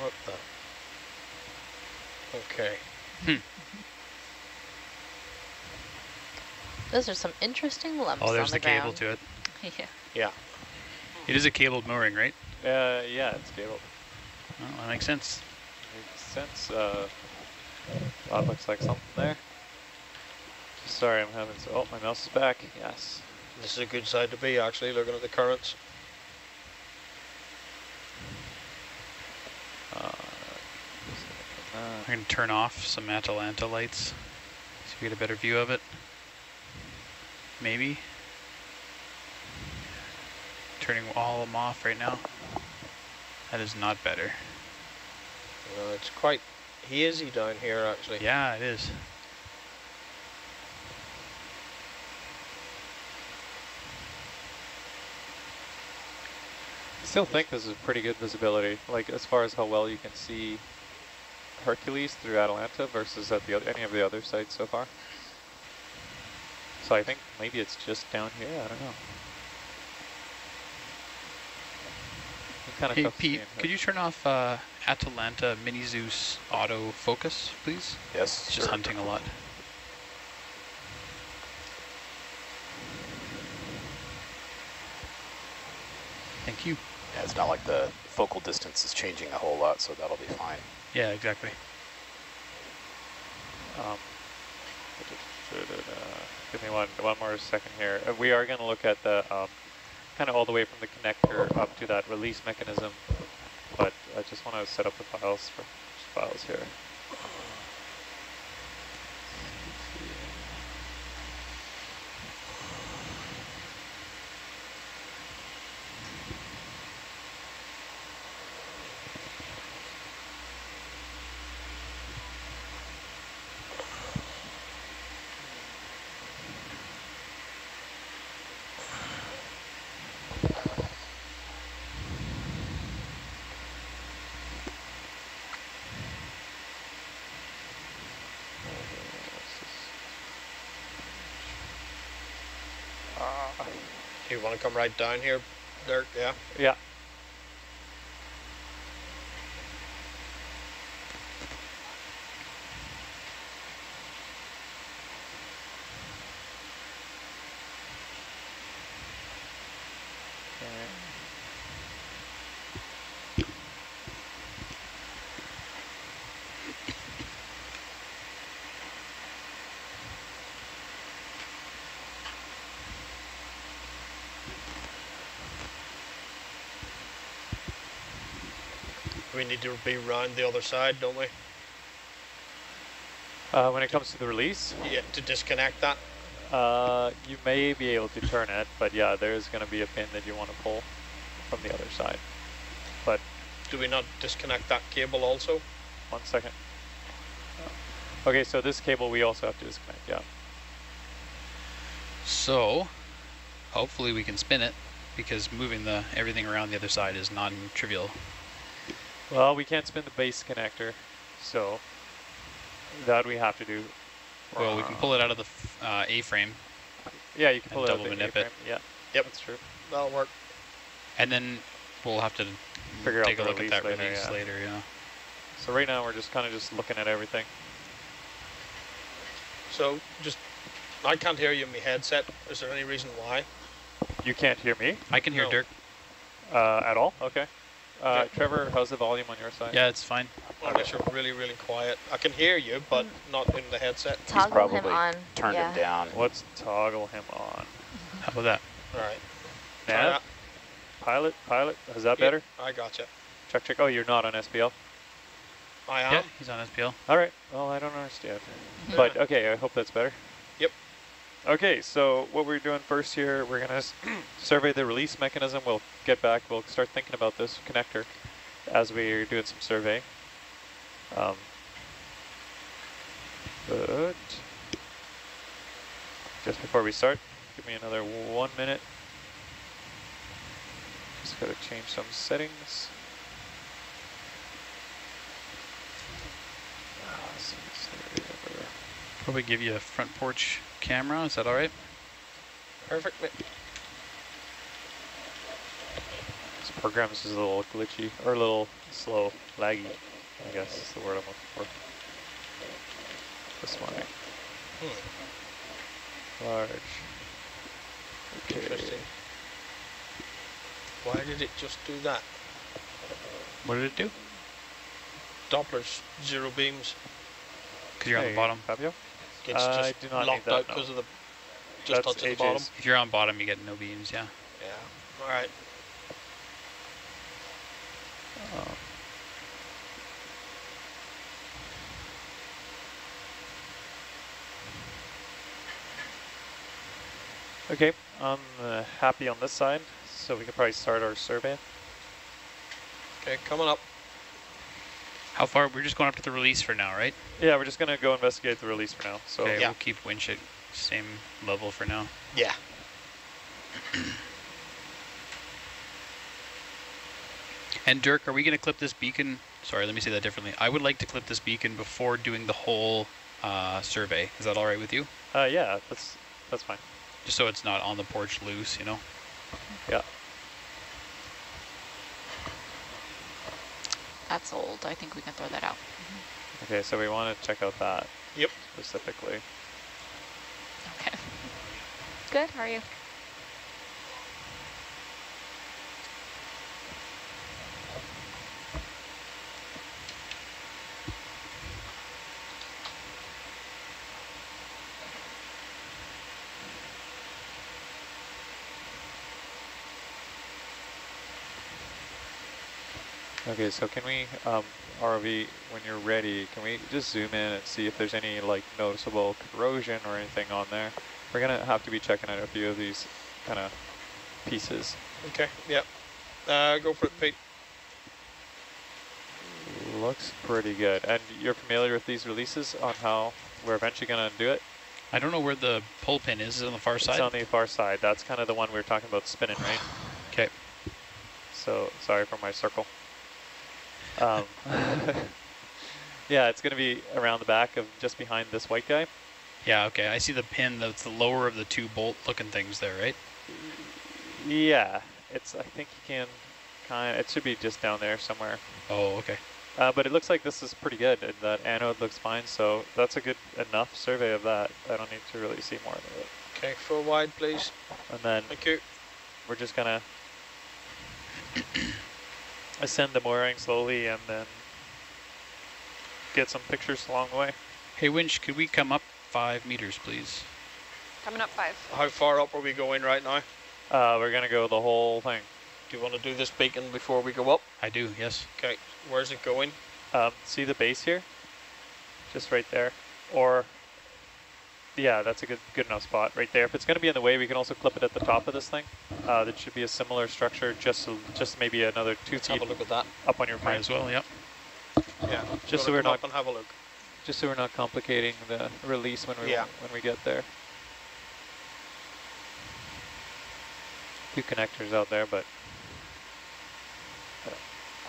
What the? Okay. Hmm. Those are some interesting lumps Oh, there's on the, the, cable to it. yeah. Yeah. It is a cabled mooring, right? Uh, yeah, it's cabled. Well, that makes sense. Makes sense. Uh, that looks like something there. Sorry, I'm having so. Oh, my mouse is back. Yes. This is a good side to be, actually, looking at the currents. Uh, I'm going to turn off some Atalanta lights so we get a better view of it. Maybe. Turning all of them off right now. That is not better. No, it's quite hazy down here, actually. Yeah, it is. I still think this is pretty good visibility, like as far as how well you can see Hercules through Atalanta versus at the any of the other sites so far. So I think maybe it's just down here. I don't know. Kind of Hey, tough to see Pete, could you turn off uh, Atalanta Mini Zeus auto focus, please? Yes, It's just sure. hunting a lot. Thank you. Yeah, it's not like the focal distance is changing a whole lot, so that'll be fine. Yeah, exactly. Um, give me one one more second here. Uh, we are going to look at the um, kind of all the way from the connector up to that release mechanism, but I just want to set up the files for files here. You want to come right down here, Dirk? Yeah. Yeah. We need to be round the other side, don't we? Uh, when it comes to the release, Yeah, to disconnect that. uh, you may be able to turn it, but yeah, there is going to be a pin that you want to pull from the other side. But Do we not disconnect that cable also? one second. Okay, so this cable we also have to disconnect, yeah. So, hopefully we can spin it because moving the everything around the other side is non-trivial. Well, we can't spin the base connector, so that we have to do. Well, we can pull it out of the uh, A-frame Yeah, you can pull it out of the. A-frame. Yeah, Yep. that's true. That'll work. and then we'll have to Figure out take a look at that later, release yeah. later, yeah. So right now we're just kind of just looking at everything. So just, I can't hear you in my headset. Is there any reason why? You can't hear me I can hear No. Dirk. uh, at all? Okay. Uh, Trevor, how's the volume on your side? Yeah, it's fine. Unless you're really, really quiet. I can hear you, but not in the headset. Toggle him probably on. Turned yeah. it down. Let's toggle him on. How about that? All right. Nav, pilot, pilot, is that better? I gotcha. Check, check. Oh, you're not on SPL? I am. Yeah, he's on SPL. All right. Well, I don't understand. But okay, I hope that's better. Okay, so what we're doing first here, we're going to survey the release mechanism. We'll get back. We'll start thinking about this connector as we're doing some survey. Um, but just before we start, give me another one minute. Just gotta change some settings. Ah. Probably give you a front porch camera. Is that all right? Perfect. This program is just a little glitchy, or a little slow, laggy, I guess is the word I'm looking for. This morning. Hmm. Large. Okay. Interesting. Why did it just do that? What did it do? Dopplers, zero beams. Because you're on the bottom. Fabio? It's I just do not need locked that, out no. because of the just That's touches the bottom. If you're on bottom, you get no beams, yeah. Yeah. All right. Um, Okay, I'm uh, happy on this side, so we can probably start our survey. Okay, coming up. How far? We're just going up to the release for now, right? Yeah, we're just gonna go investigate the release for now. So okay, Yeah. we'll keep winch at same level for now. Yeah. And Dirk, are we going to clip this beacon? Sorry, let me say that differently. I would like to clip this beacon before doing the whole uh, survey. Is that all right with you? uh, yeah, that's that's fine. Just so it's not on the porch loose, you know? Yeah. That's old. I think we can throw that out. Okay, so we want to check out that Yep. specifically. Okay. Good. How are you? Okay, so can we, um, RV, when you're ready, can we just zoom in and see if there's any like noticeable corrosion or anything on there? We're gonna have to be checking out a few of these kind of pieces. Okay. Yep. Uh, go for it, Pete. Looks pretty good. And you're familiar with these releases on how we're eventually gonna do it? I don't know where the pull pin is. Is it on the far side? It's on the far side. That's kind of the one we were talking about spinning, right? Okay. So sorry for my circle. Um, yeah, it's going to be around the back of just behind this white guy. Yeah, okay. I see the pin. That's the lower of the two bolt looking things there, right? Yeah, it's. I think you can kind. Of, it should be just down there somewhere. Oh, okay. Uh, but it looks like this is pretty good, and that anode looks fine. So that's a good enough survey of that. I don't need to really see more of it. Okay, full wide, please. And then Thank you. we're just gonna ascend the mooring slowly, and then get some pictures along the way. Hey, Winch, could we come up five meters, please? Coming up five. How far up are we going right now? Uh, we're gonna go the whole thing. Do you want to do this beacon before we go up? I do, yes. Okay, where's it going? Um, see the base here? Just right there. Or, yeah, that's a good good enough spot right there. If it's going to be in the way, we can also clip it at the top of this thing. Uh, that should be a similar structure, just so, just maybe another 2 Let's feet have a look at that. up on your Might as well, yep. Yeah. Just so we're not and have a look. just so we're not complicating the release when we Yeah. when we get there. Few connectors out there, but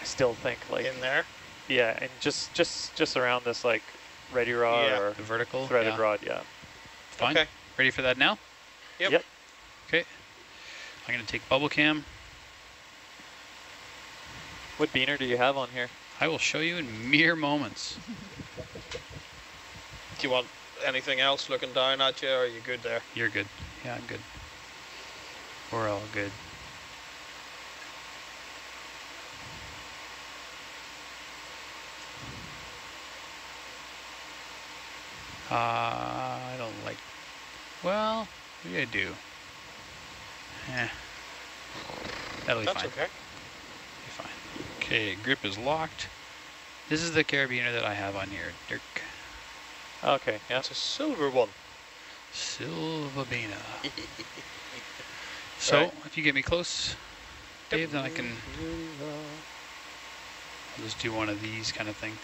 I still think like In there. yeah, and just just just around this like ready rod Yeah. or The vertical. threaded yeah. rod, yeah. Fine. Okay. Ready for that now? Yep. Yep. Okay. I'm going to take bubble cam. What beaner do you have on here? I will show you in mere moments. Do you want anything else looking down at you, or are you good there? You're good. Yeah, I'm good. We're all good. Uh, I don't like, well, what do I do? Eh, that'll be That's fine. okay. Be fine. Okay, grip is locked. This is the carabiner that I have on here, Dirk. Okay, yeah. It's a silver one. Silvabina. so, Right. if you get me close, Dave, then I can I'll just do one of these kind of thing.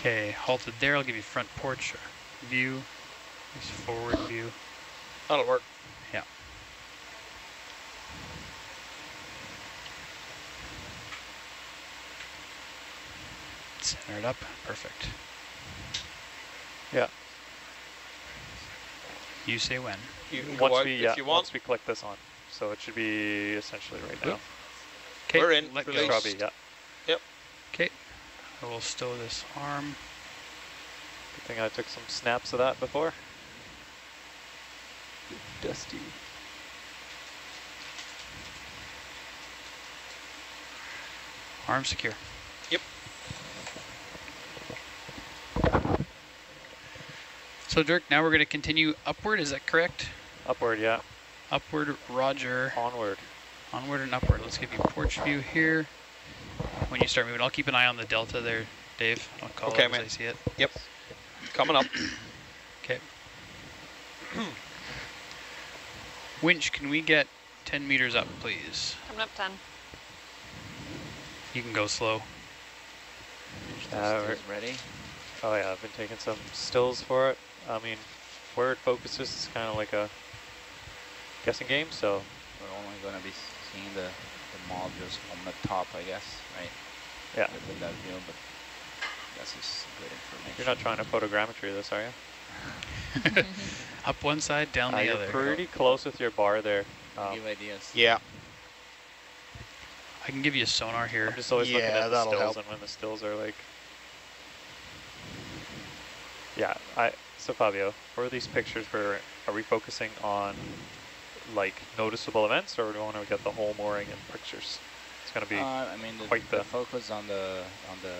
Okay, halted there. I'll give you front porch view, this forward view. That'll work. Yeah. Center it up. Perfect. Yeah. You say when. You can Once out we if yeah, you want. once we click this on, so it should be essentially right now. Okay, We're in. let go. Release. Probably yeah. I will stow this arm. Good thing I took some snaps of that before. Dusty. Arm secure. Yep. So Dirk, now we're going to continue upward, is that correct? Upward, yeah. Upward, roger. Onward. Onward and upward. Let's give you porch view here. When you start moving, I'll keep an eye on the delta there, Dave. I'll call Okay, it man. as I see it. Yep. Coming up. Okay. Winch, can we get 10 meters up, please? Coming up 10. You can go slow. Uh, ready. Oh yeah, I've been taking some stills for it. I mean, where it focuses is kind of like a guessing game, so We're only going to be seeing the, the modules from the top, I guess, right? yeah. With, with that view, but this is good information. You're not trying to photogrammetry this, are you? Up one side, down Uh, the you're other. pretty close with your bar there. Um, Give ideas. Yeah. I can give you a sonar here. I'm just always looking Yeah, at the that'll stills help. and when the stills are like. Yeah, I so Fabio, for these pictures, we're are we focusing on like noticeable events, or do we want to get the whole mooring in pictures? It's gonna be Uh, I mean, the, quite the the- focus on the on the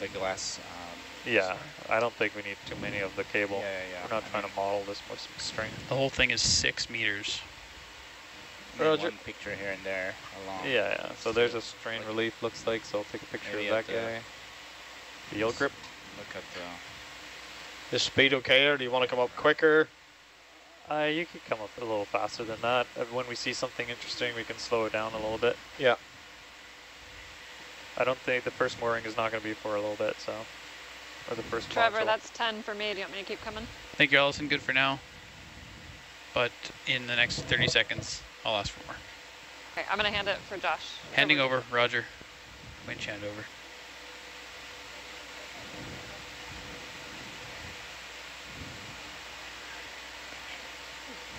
the glass. Um, yeah. I don't think we need too many of the cable. Yeah, yeah, yeah. We're not I trying mean- to model this with some string. The whole thing is six meters. Roger. one picture here and there along. Yeah, yeah. So there's a strain relief looks like. So I'll take a picture of that the- guy. The yield grip. Look at the. Is speed okay, or do you want to come up quicker? Uh, you could come up a little faster than that. Uh, When we see something interesting, we can slow it down a little bit. Yeah. I don't think the first mooring is not going to be for a little bit, so. Or the first Trevor, module. that's 10 for me. Do you want me to keep coming? Thank you, Allison. Good for now. But in the next 30 seconds, I'll ask for more. Okay, I'm going to hand it for Josh. Handing over, Roger. Winch hand over.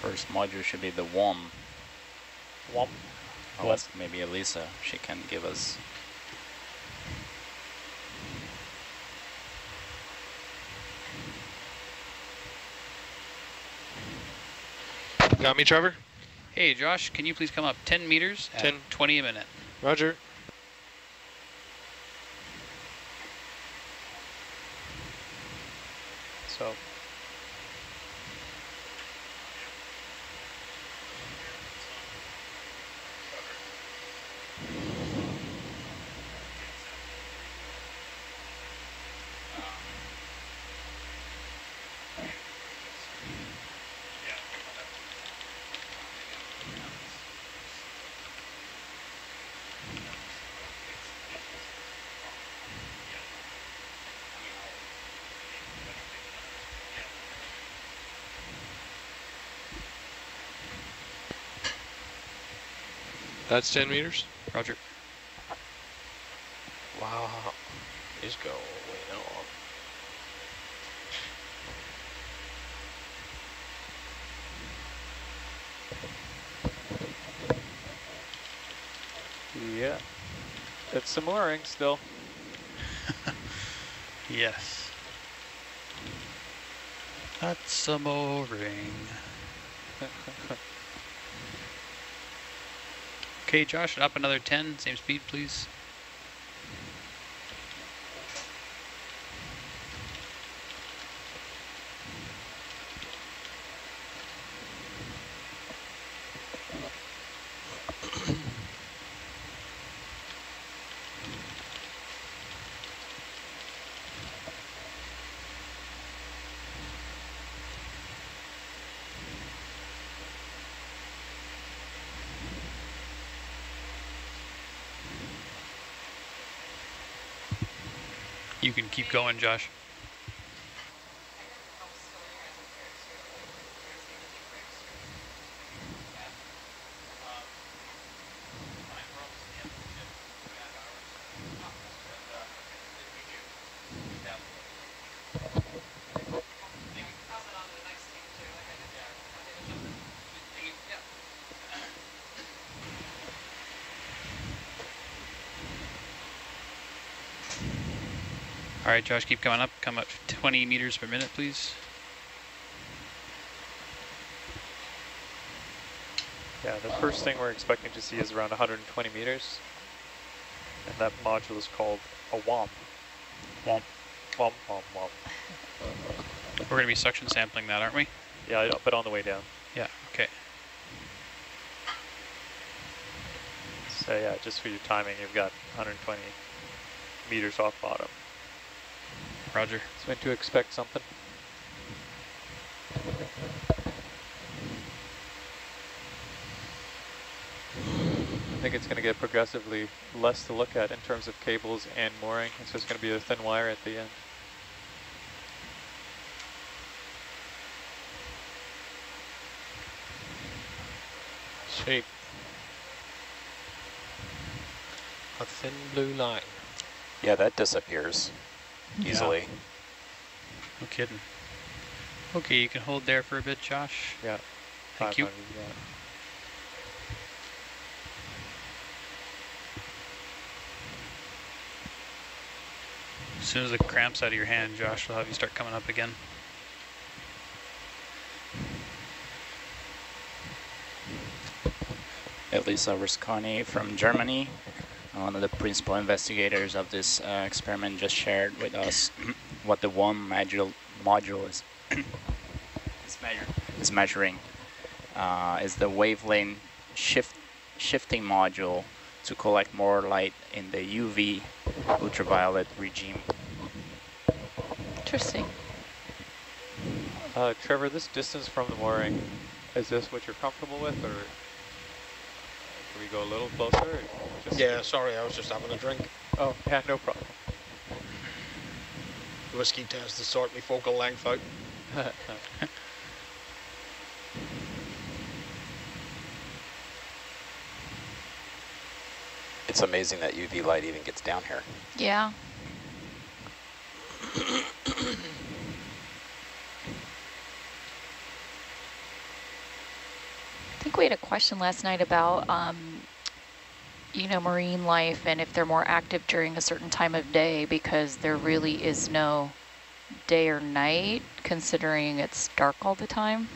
First module should be the WOM. Womp. I'll maybe Elisa. She can give us. Got me, Trevor? Hey, Josh, can you please come up 10 meters at 10. 20 a minute? Roger. So. That's 10 meters? Roger. Wow. He's going way on. Yeah. It's some mooring still. Yes. That's a mooring. Okay, Josh, up another 10, same speed, please. You can keep going, Josh. All right, Josh, keep coming up. Come up 20 meters per minute, please. Yeah, the first thing we're expecting to see is around 120 meters. And that module is called a WOMP. Womp. Womp, womp, womp. We're going to be suction sampling that, aren't we? Yeah, but on the way down. Yeah, okay. So yeah, just for your timing, you've got 120 meters off bottom. Roger. It's meant to expect something. I think it's going to get progressively less to look at in terms of cables and mooring. It's just going to be a thin wire at the end. Sweet. A thin blue line. Yeah, that disappears Yeah. easily. No kidding. Okay, you can hold there for a bit, Josh. Yeah. Thank you. yeah. As soon as the cramp's out of your hand, Josh, we'll have you start coming up again. At Elisa Resconi from Germany, one of the principal investigators of this uh, experiment, just shared with us what the one module module is is, measure, is measuring. Uh, is the wavelength shift shifting module to collect more light in the UV ultraviolet regime. Interesting. Uh, Trevor, this distance from the mooring, is this what you're comfortable with, or can we go a little closer? just- Yeah, sorry, I was just having a drink. Oh, yeah, no problem. Whiskey tends to sort me focal length out. It's amazing that UV light even gets down here. Yeah. I think we had a question last night about, um, you know, marine life and if they're more active during a certain time of day because there really is no day or night considering it's dark all the time.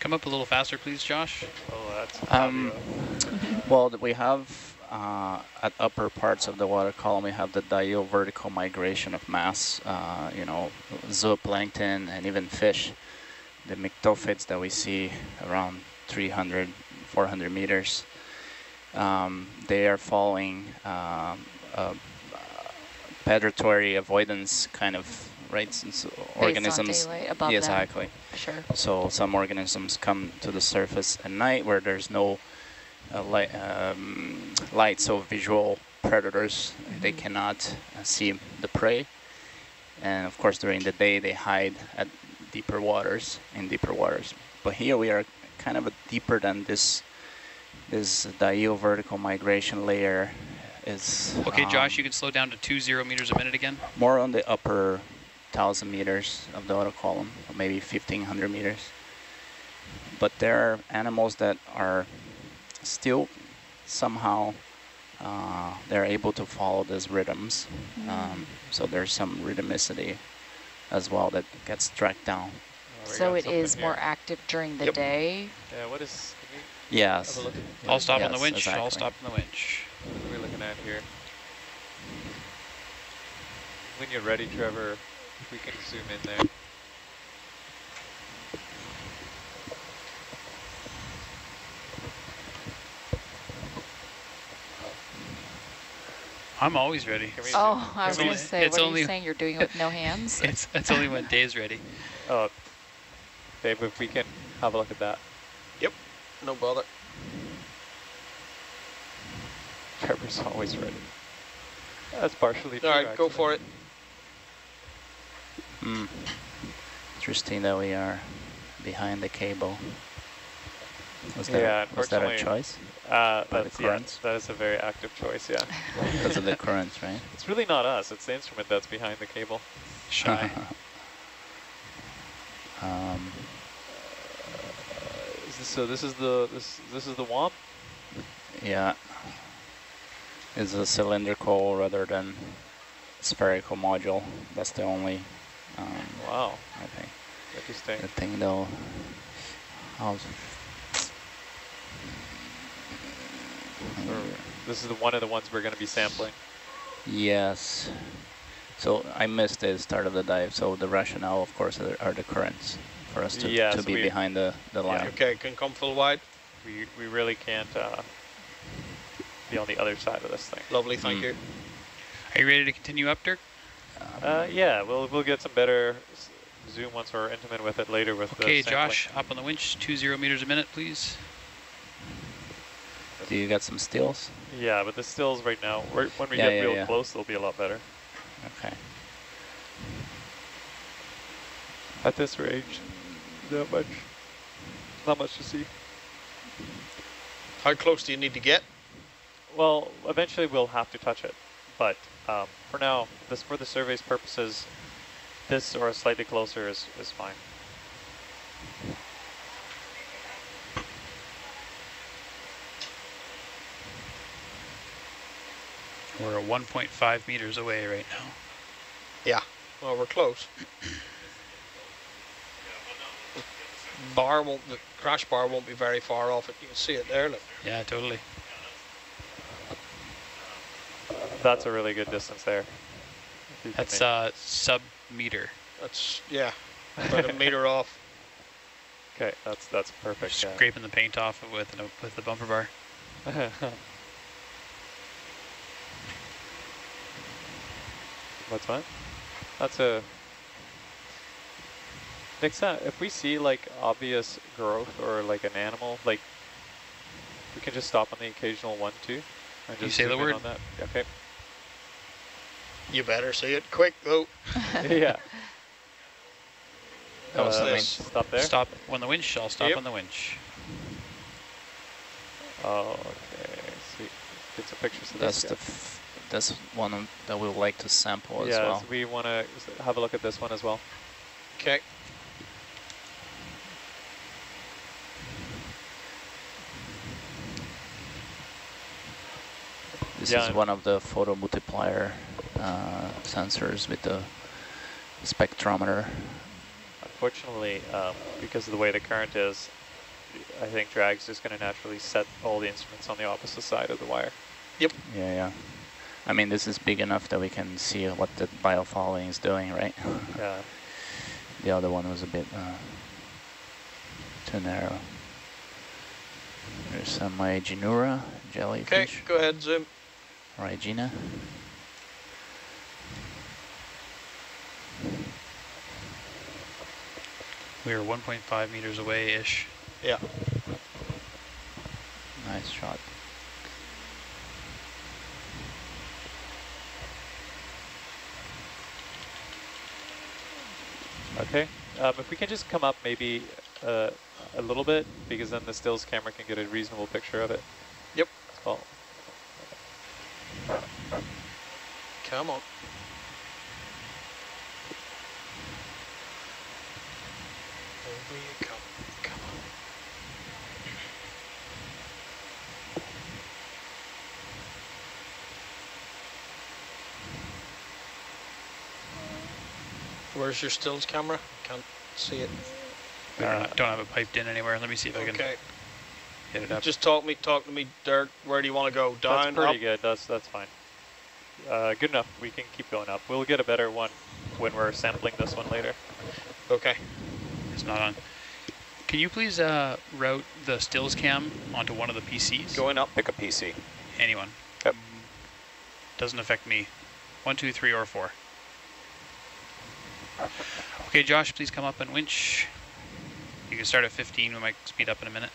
Come up a little faster, please, Josh. Oh, that's Um, well, we have uh, at upper parts of the water column, we have the diel vertical migration of mass, uh, you know, zooplankton and even fish. The myctophids that we see around 300, 400 meters, um, they are following um, a predatory avoidance kind of right since organisms daylight, above yes, them. exactly Sure. so some organisms come to the surface at night where there's no uh, light, um, light, so visual predators, they cannot uh, see the prey. And of course, during the day, they hide at deeper waters, in deeper waters. But here we are kind of a deeper than this, this diel vertical migration layer is Okay, um, Josh, you can slow down to two zero meters a minute again. more on the upper 1,000 meters of the auto column, or maybe 1,500 meters. But there are animals that are still somehow, uh, they're able to follow these rhythms. Um, so there's some rhythmicity as well that gets tracked down. Oh, So it is something more active during the Yep. day. Yeah, what is, can we, Yes. Have. I'll stop on the Yes, winch. I'll stop on the winch. what are we looking at here? When you're ready, Trevor, if we can zoom in there. I'm always ready. Oh, I was going to say, it's what are you saying? You're doing it with no hands? It's it's only when Dave's ready. Oh, Dave, if we can have a look at that. No bother. Trevor's always ready. That's partially true. All right, go for it. Hmm. Interesting that we are behind the cable. Was that, Yeah, was that a choice? Uh, By the that's, yeah, currents? that is a very active choice, yeah. Because of the currents, right? It's really not us, it's the instrument that's behind the cable. Shy. um, Is this, so this is the this this is the WOMP? yeah. It's a cylindrical rather than spherical module. That's the only, um, Wow, I think, interesting. the thing though. Or this is the one of the ones we're going to be sampling. Yes. So I missed the start of the dive. So the rationale, of course, are, are the currents for us to, Yeah, to so be we- behind the, the line. Okay, can come full wide. We, we really can't uh, be on the other side of this thing. Lovely, thank Mm. you. Are you ready to continue up, Dirk? Uh, yeah, we'll, we'll get some better zoom once we're intimate with it later with Okay, the sampling. Josh, up on the winch, two zero meters a minute, please. Do you got some stills? Yeah, but the stills right now, we're, when we Yeah, get yeah, real yeah. close, they'll be a lot better. Okay. At this range, not much, not much to see. How close do you need to get? Well, eventually we'll have to touch it, but um, for now, this for the survey's purposes, this or slightly closer is, is fine. We're 1.5 meters away right now. Yeah, well, we're close. bar won't, the crash bar won't be very far off it. You can see it there, look. Yeah, totally. That's a really good distance there. If you can That's a uh, sub meter. That's, yeah, about a meter off. okay. That's that's perfect. yeah. Scraping the paint off of with the, with the bumper bar. What's that? That's a. Next time, if we see like obvious growth or like an animal, like we can just stop on the occasional one too. And You say the word. On that. Okay. You better see it quick, though. yeah. What's Uh, this? Stop there. Stop on the winch, I'll stop Yep. on the winch. Oh, okay. Sweet. Get some pictures of That's this. the that's one that we would like to sample as yeah, well. so we want to have a look at this one as well. Okay. This Yeah, is one of the photo multiplier uh, sensors with the spectrometer. Unfortunately, um, because of the way the current is, I think drag's just going to naturally set all the instruments on the opposite side of the wire. Yep. Yeah, yeah. I mean, this is big enough that we can see what the biofouling is doing, right? Yeah. The other one was a bit uh, too narrow. There's some Aeginura Okay, jellyfish. go ahead, zoom. Or Gina. We're 1.5 meters away-ish. Yeah. Nice shot. Okay. Um, if we can just come up maybe uh, a little bit, because then the stills camera can get a reasonable picture of it. Yep. Well, Come on. Over you come. Come on. Where's your stills camera? Can't see it. We Uh, don't, don't have it piped in anywhere. Let me see if I can Okay. Hit it up. Just talk me, talk to me, Dirk. Where do you want to go? that's pretty up? good. That's that's fine. Uh, good enough. We can keep going up. We'll get a better one when we're sampling this one later. Okay. It's not on. Can you please uh, route the stills cam onto one of the PCs? Going up. Pick a PC. Anyone. Yep. Doesn't affect me. One, two, three, or four. Okay, Josh, please come up and winch. You can start at 15. We might speed up in a minute.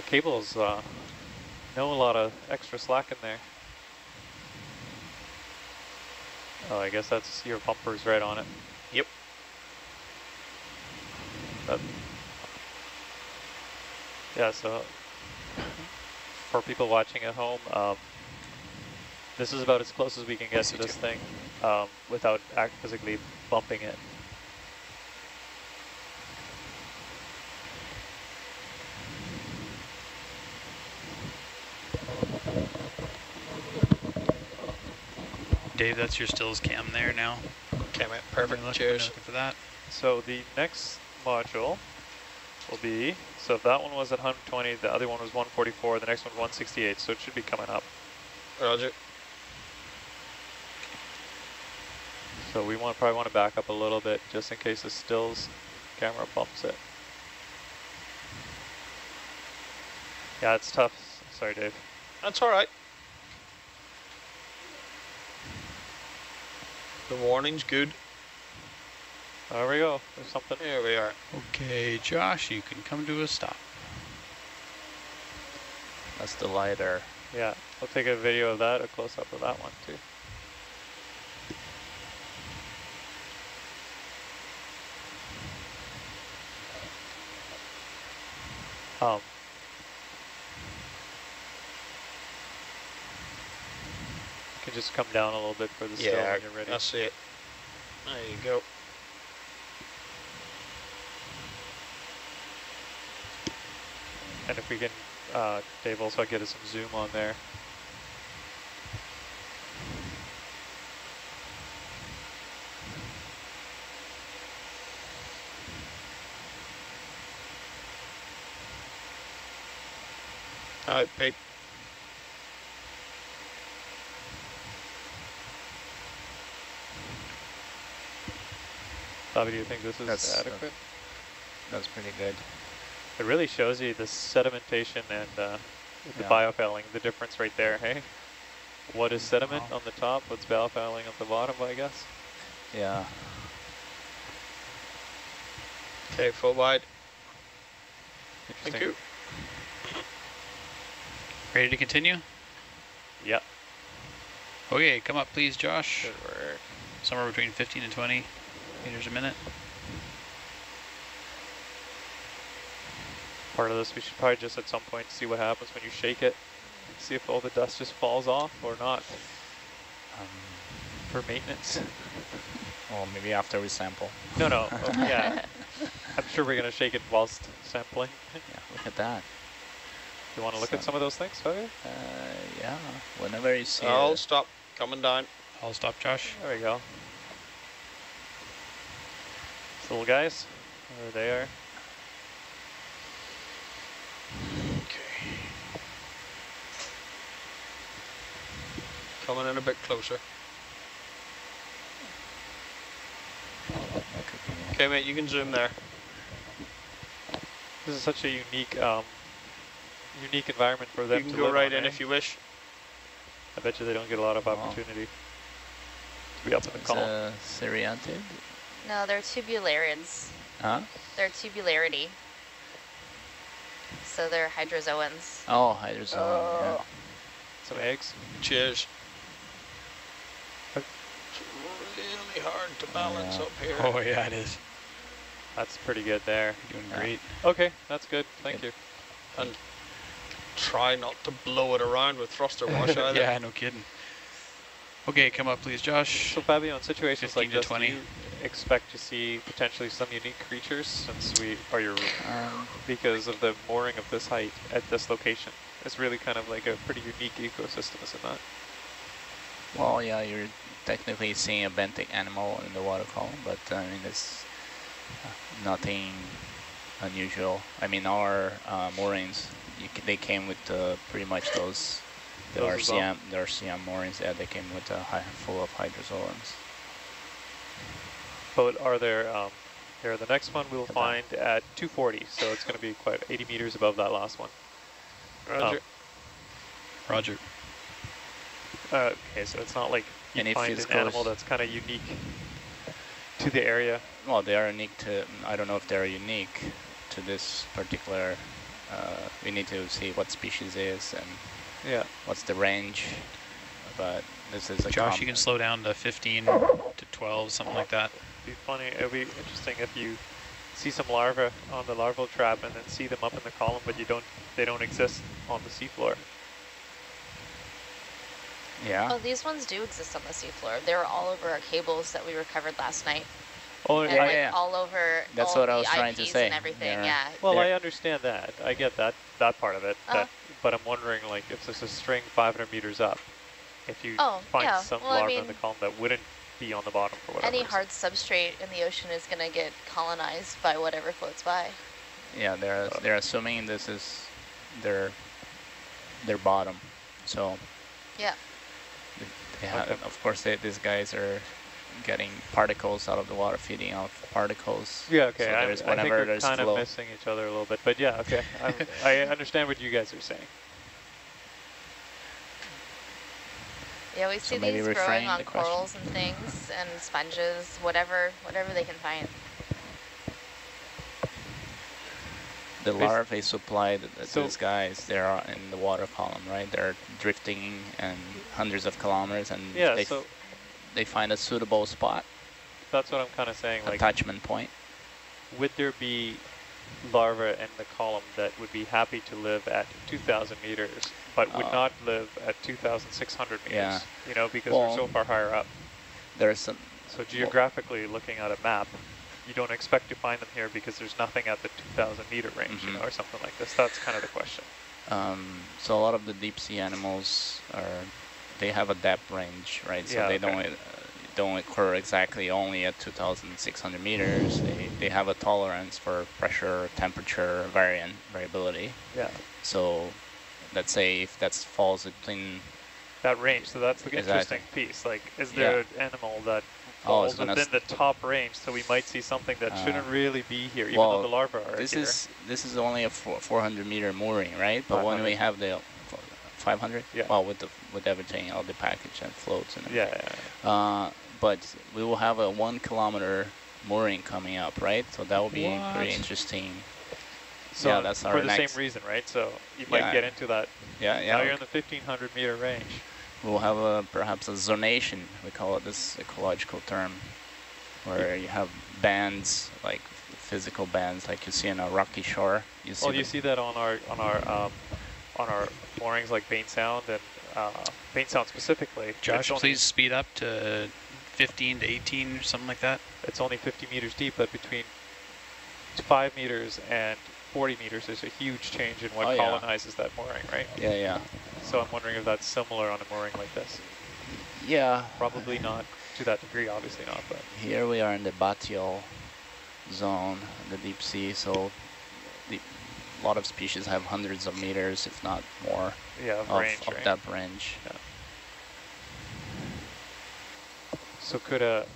That cable's uh, no a lot of extra slack in there. Oh, I guess that's your bumpers right on it. Yep. That, yeah, so for people watching at home, um, This is about as close as we can get to this thing um, without physically bumping it. Dave, that's your stills cam there now. Okay, mate. When Perfect. we look- when we Cheers. Looking for that. So the next module will be, so if that one was at 120, the other one was 144, the next one 168, so it should be coming up. Roger. So we want probably want to back up a little bit just in case the stills camera bumps it. Yeah, it's tough. Sorry, Dave. That's all right. The warning's good. There we go. There's something. Here we are. Okay, Josh, you can come to a stop. That's the LiDAR. Yeah, I'll take a video of that, a close-up of that one too. Um, can just come down a little bit for the Yeah, when you're ready. that's it. There you go. And if we can, uh, Dave, also get us some zoom on there. All right, Pete. Bobby, do you think this is That's, uh, adequate? That's pretty good. It really shows you the sedimentation and uh, the Yeah. biofouling, the difference right there, hey? What is sediment Wow. on the top? What's biofouling at the bottom, I guess? Yeah. Okay, full wide. Thank you. Ready to continue? Yep. Okay, come up please, Josh. Good work. Somewhere between 15 and 20 meters a minute. Part of this, we should probably just at some point see what happens when you shake it. See if all the dust just falls off or not Um, for maintenance. or maybe after we sample. No, no, oh, yeah. I'm sure we're going to shake it whilst sampling. Yeah, look at that. You want to look at some of those things, Fabio? Uh, yeah, whenever you see I'll it. stop. Coming down. I'll stop, Josh. There we go. These little guys, there they are. Okay. Coming in a bit closer. Okay, mate, you can zoom there. This is such a unique, um, unique environment for them You can to go right on, in eh? if you wish. I bet you they don't get a lot of Wow. opportunity to be up in the It's column. a seriantid. No, they're tubularids. Huh? They're tubularity. So they're hydrozoans. Oh, hydrozoan. Oh. Some eggs. Cheers. It's really hard to balance Yeah. up here. Oh yeah, it is. That's pretty good there. You're doing Yeah. great. Okay, that's good. Thank you. And try not to blow it around with thruster wash either. yeah, no kidding. Okay, come up please, Josh. So Fabio, in situations like to this, 20. Expect to see potentially some unique creatures since we are your Um, because of the mooring of this height at this location? It's really kind of like a pretty unique ecosystem, isn't that? well, yeah, you're technically seeing a benthic animal in the water column, but I mean, it's uh, nothing unusual. I mean, our uh, moorings, you c they came with uh, pretty much those, the Those as well? RCM, the RCM moorings, yeah, they came with a hi full of hydrozoans. But are there, um, here, the next one we'll find at 240, so it's going to be quite 80 meters above that last one. Roger. Roger. Uh, okay, so it's not like you And find it's an animal that's kind of unique to the area. Well, they are unique to, I don't know if they're unique to this particular, uh, we need to see what species is and Yeah. what's the range, but this is a Josh, you can slow down to 15 to 12, something like that. It'd be funny, it'd be interesting if you see some larvae on the larval trap and then see them up in the column, but you don't, they don't exist on the seafloor. Yeah. Oh, these ones do exist on the seafloor. They were all over our cables that we recovered last night. Oh, and yeah, like yeah. all over That's all what I was trying to say. and everything. They're- Yeah. Well, There- I understand that. I get that that part of it. Uh-huh. That, but I'm wondering, like, if there's a string 500 meters up, if you Oh, find yeah. some Well, I larva in the column that wouldn't be on the bottom for whatever. Any reason. hard substrate in the ocean is going to get colonized by whatever floats by. Yeah, they're they're assuming this is their their bottom. So Yeah. they have, Okay. of course, they, these guys are getting particles out of the water, feeding off particles. Yeah, okay. So I, there's I think we're kind flow. of missing each other a little bit, but yeah, okay. I'm, I understand what you guys are saying. Yeah, we So see these growing on the corals and things and sponges, whatever, whatever they can find. The Basi- larvae supplied to So- these guys, they're in the water column, right? They're drifting and hundreds of kilometers, and Yeah, they, so they find a suitable spot, that's what I'm kind of saying. Like, attachment point. would there be larvae in the column that would be happy to live at 2,000 meters, but would Uh, not live at 2,600 meters? Yeah. You know, because Well, we're so far higher up. There's some, So geographically, looking at a map, you don't expect to find them here because there's nothing at the 2,000 meter range, you Mhm. know, or something like this. That's kind of the question. Um, so a lot of the deep sea animals are, they have a depth range, right? So Yeah, they okay. don't uh, don't occur exactly only at 2,600 meters. They they have a tolerance for pressure, temperature, variant variability. Yeah. So let's say if that falls between That range, so that's the Exactly. interesting piece. Like, is there Yeah. an animal that Oh, falls gonna within the top range, so we might see something that Uh, shouldn't really be here, even well, though the larvae are this here. is this is only a four, 400 meter mooring, right? But when we have the 500, Yeah. well, with the with everything, all the package and floats and yeah, everything. yeah, yeah. Uh, but we will have a one kilometer mooring coming up, right? So that will be pretty interesting. So yeah, that's our for the next. same reason, right? So you might Yeah. get into that. Yeah, yeah. Now you're in the 1500 meter range. We'll have a perhaps a zonation. We call it this ecological term, where you have bands like physical bands, like you see on a rocky shore. You see Well, you see that on our on our um, on our moorings like Baynes Sound and uh, Baynes Sound specifically. Josh, please speed up to 15 to 18 or something like that. It's only 50 meters deep, but between five meters and 40 meters, there's a huge change in what Oh, yeah. colonizes that mooring, right? Yeah, yeah, So I'm wondering if that's similar on a mooring like this. yeah. Probably not to that degree, obviously not, but Here we are in the bathyal zone, the deep sea. So the, a lot of species have hundreds of meters, if not more, yeah, of of, range, of right? depth range. So could a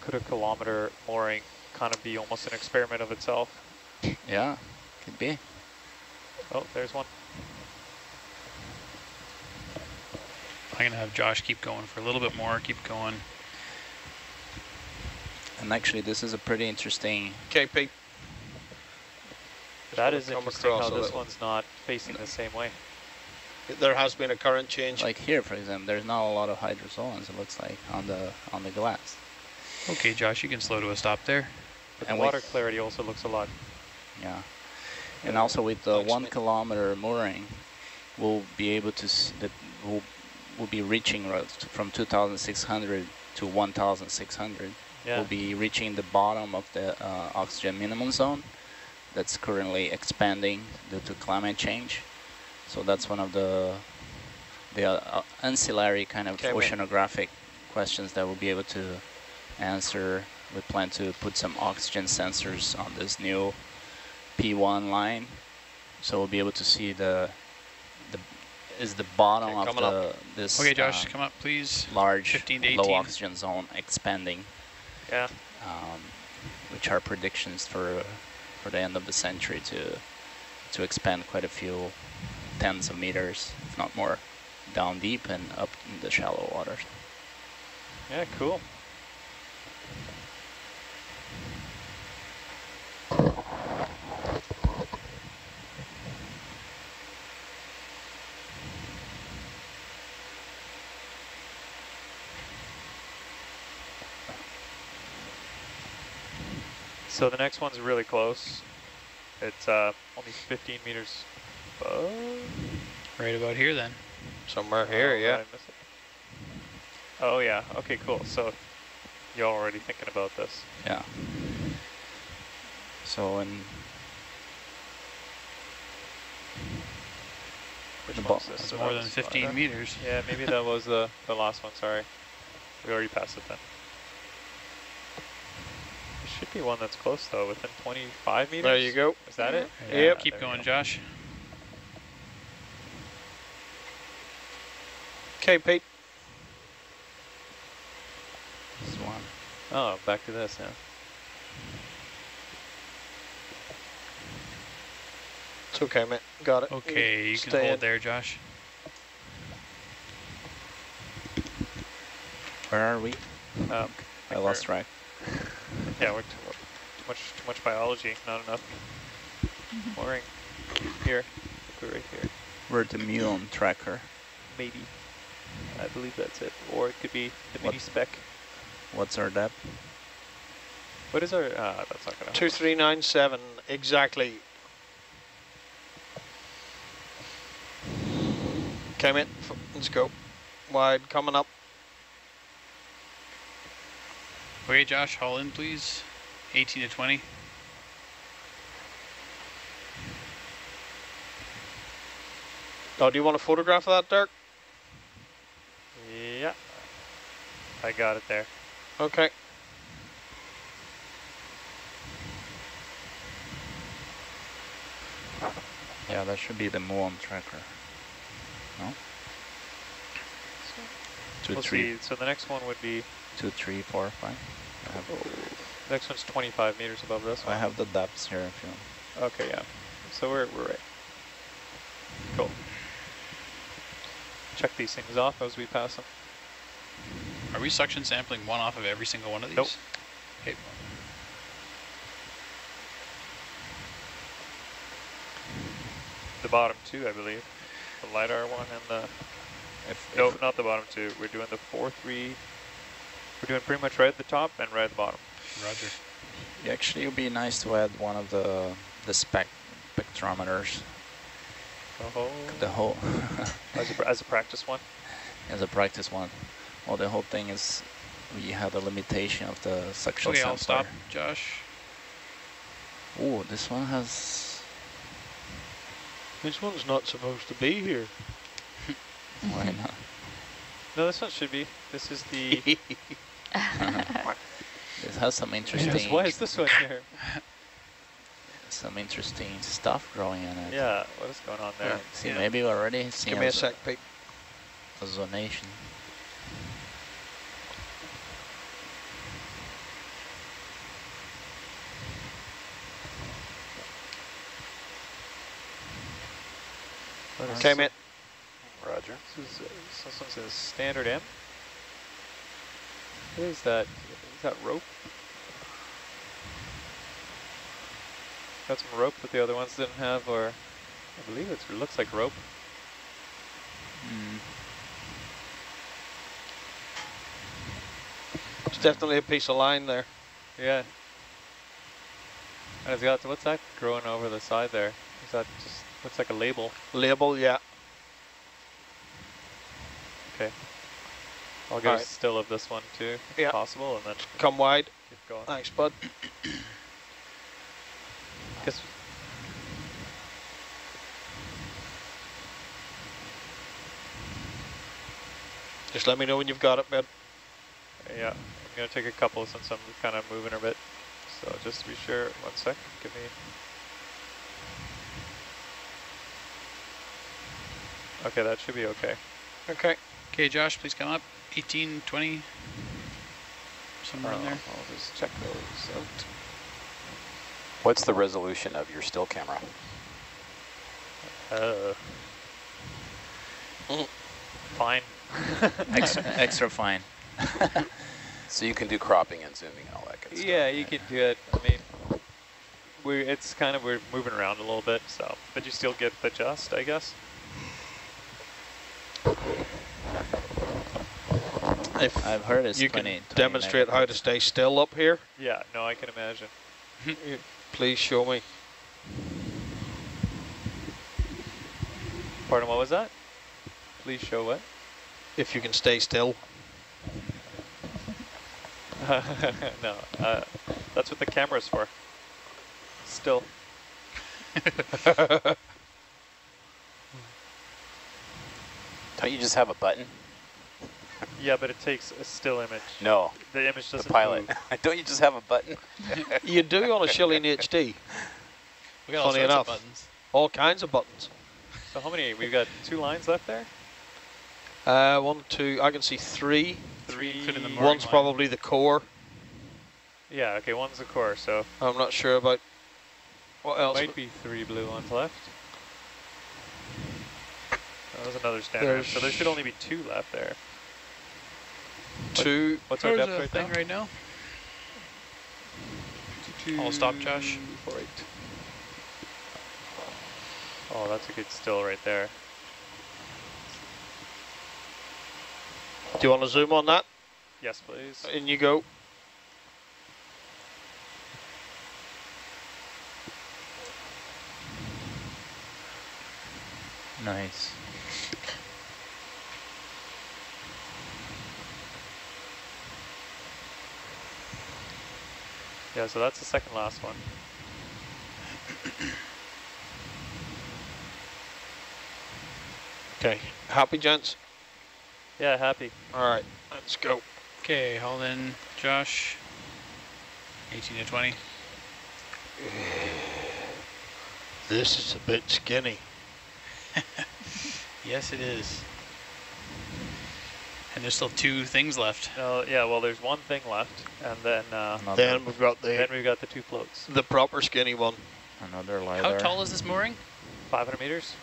could a kilometer mooring kind of be almost an experiment of itself? Yeah, could be. Oh, there's one. I'm going to have Josh keep going for a little bit more. Keep going. And actually, this is a pretty interesting. KP. That wanna is come interesting how this one's not facing the same way. There has been a current change. Like here, for example, there's not a lot of hydrozoans. It looks like on the on the glass. Okay, Josh, you can slow to a stop there. But And the water clarity also looks a lot. Yeah, and also with the one kilometer mooring, we'll be able to that we'll, we'll be reaching from 2,600 to 1,600. Yeah. We'll be reaching the bottom of the uh, oxygen minimum zone that's currently expanding due to climate change. So that's one of the the uh, ancillary kind of Okay, oceanographic questions that we'll be able to answer. We plan to put some oxygen sensors on this new P1 line, so we'll be able to see the the is the bottom Okay, of the up. this Okay, Josh, um, come up, please. large 15 to low oxygen zone expanding, Yeah. um, which are predictions for for the end of the century to to expand quite a few tens of meters, if not more, down deep and up in the shallow waters. Yeah, cool. So the next one's really close. It's uh, only 15 meters above. Right about here then. Somewhere here, Oh, yeah. I missed it. Oh yeah. Okay, cool. So you're already thinking about this. Yeah. So in Which The one's this? That's So more than 15 meters. Yeah, maybe that was the, the last one, sorry. We already passed it then. There should be one that's close though, within 25 meters. There you go. Is that it? Yeah. Yep. Keep there going, go. Josh. Okay, Pete. this one. Oh, back to this, yeah. It's okay, mate. Got it. Okay, you can Stay hold in. there, Josh. Where are we? Um, I lost track. yeah, we're too, too much too much biology, not enough boring. Here, I we're right here. We're the muon tracker. Maybe. I believe that's it. Or it could be the What? mini spec. What's our depth? What is our, uh, that's not gonna. 2397, exactly. Okay, mate. F- Let's go. Wide, coming up. Okay, Josh, haul in, please. 18 to 20. Oh, do you want a photograph of that, Dirk? Yeah. I got it there. Okay. Yeah, that should be the muon tracker. No? Two, We'll three, see. So the next one would be, two, three, four, five. I have, the next one's 25 meters above this one. I have the depths here if you want. Okay, yeah. So we're, we're right. Cool. Check these things off as we pass them. Are we suction sampling one off of every single one of these? Nope. Okay. The bottom two, I believe. The LiDAR one and the... If, if Nope, not the bottom two. We're doing the 4-3... We're doing pretty much right at the top and right at the bottom. Roger. Yeah, Actually, it would be nice to add one of the the spec spectrometers. Oh. The whole As a, as a practice one? as a practice one. Well, the whole thing is we have a limitation of the suction Okay, I'll stop, Josh. Oh, this one has. This one's not supposed to be here. Why not? No, this one should be. This is the... It has some interesting. Yes, why is this one here? Some interesting stuff growing in it. Yeah, what is going on there? See, Yeah. maybe already seen Give me a as sec, Pete. a zonation. Okay, this? mate. Roger. This is, uh, this one's a standard M. What is that? Is that rope? Got some rope that the other ones didn't have, or I believe it's, it looks like rope. Mm. It's definitely a piece of line there. Yeah. And it's got, what's that growing over the side there? Is that just, looks like a label. Label, yeah. Okay. I'll get a still of this one too, if Yeah. possible, and then Come wide. keep going. Thanks, bud. Guess Just let me know when you've got it, bud. Yeah, I'm gonna take a couple since I'm kind of moving a bit. So just to be sure, one sec, give me. Okay, that should be okay. Okay. Okay, Josh, please come up. 18, 20, somewhere in Uh, there. I'll just check those out. What's the resolution of your still camera? Uh, fine. extra, extra fine. So you can do cropping and zooming and all that good stuff. Yeah, you can do it. I mean, we it's kind of we're moving around a little bit, so but you still get the just, I guess. If I've heard it's you 20, can 20 demonstrate how to stay still up here, Yeah, no, I can imagine. please show me. Pardon, what was that? Please show what? If you can stay still. no, uh, that's what the camera's for. Still. Don't you just have a button? Yeah, but it takes a still image. No. The image doesn't The pilot. move. Don't you just have a button? you do on a Schilling HD. We got all Funny sorts enough. of buttons. All kinds of buttons. So how many? We've got two lines left there? Uh, one, two, I can see three. Three. Fit in the One's line. probably the core. Yeah, okay, one's the core, so I'm not sure about what else. might be three blue ones left. That was another standard. So there should only be two left there. Two. What's our depth right thing now? right now. I'll stop, Josh. Four eight. Oh, that's a good still right there. Do you want to zoom on that? Yes, please. In you go. Nice. Yeah, so that's the second last one. Okay. Happy, gents? Yeah, happy. All right, let's go. Okay, haul in, Josh. 18 to 20. This is a bit skinny. Yes, it is. And there's still two things left. No, yeah, well, there's one thing left, and then uh, Then we've got the then the we've got the two floats. the proper skinny one. Another How tall is this mooring? 500 meters.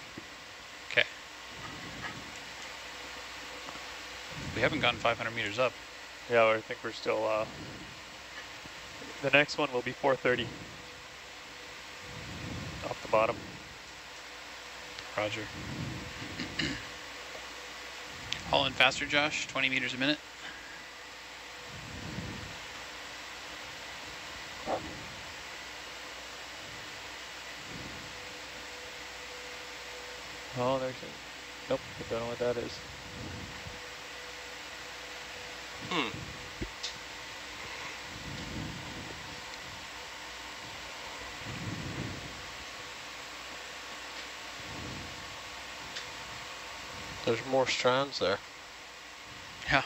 Okay. We haven't gotten 500 meters up. Yeah, I think we're still. Uh, the next one will be 430. Off the bottom. Roger. Haul in faster, Josh. 20 meters a minute. Oh, there's a, nope, I don't know what that is. Hmm. There's more strands there. Yeah.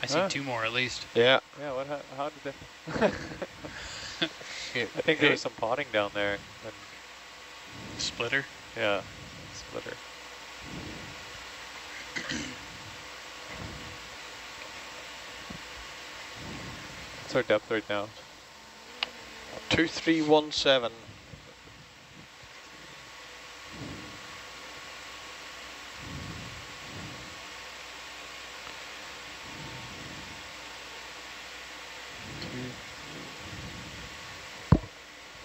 I see Huh? two more at least. Yeah. Yeah, what? How, how did they? I think there was some potting down there. And Splitter. yeah, splitter. What's our depth right now? 2317.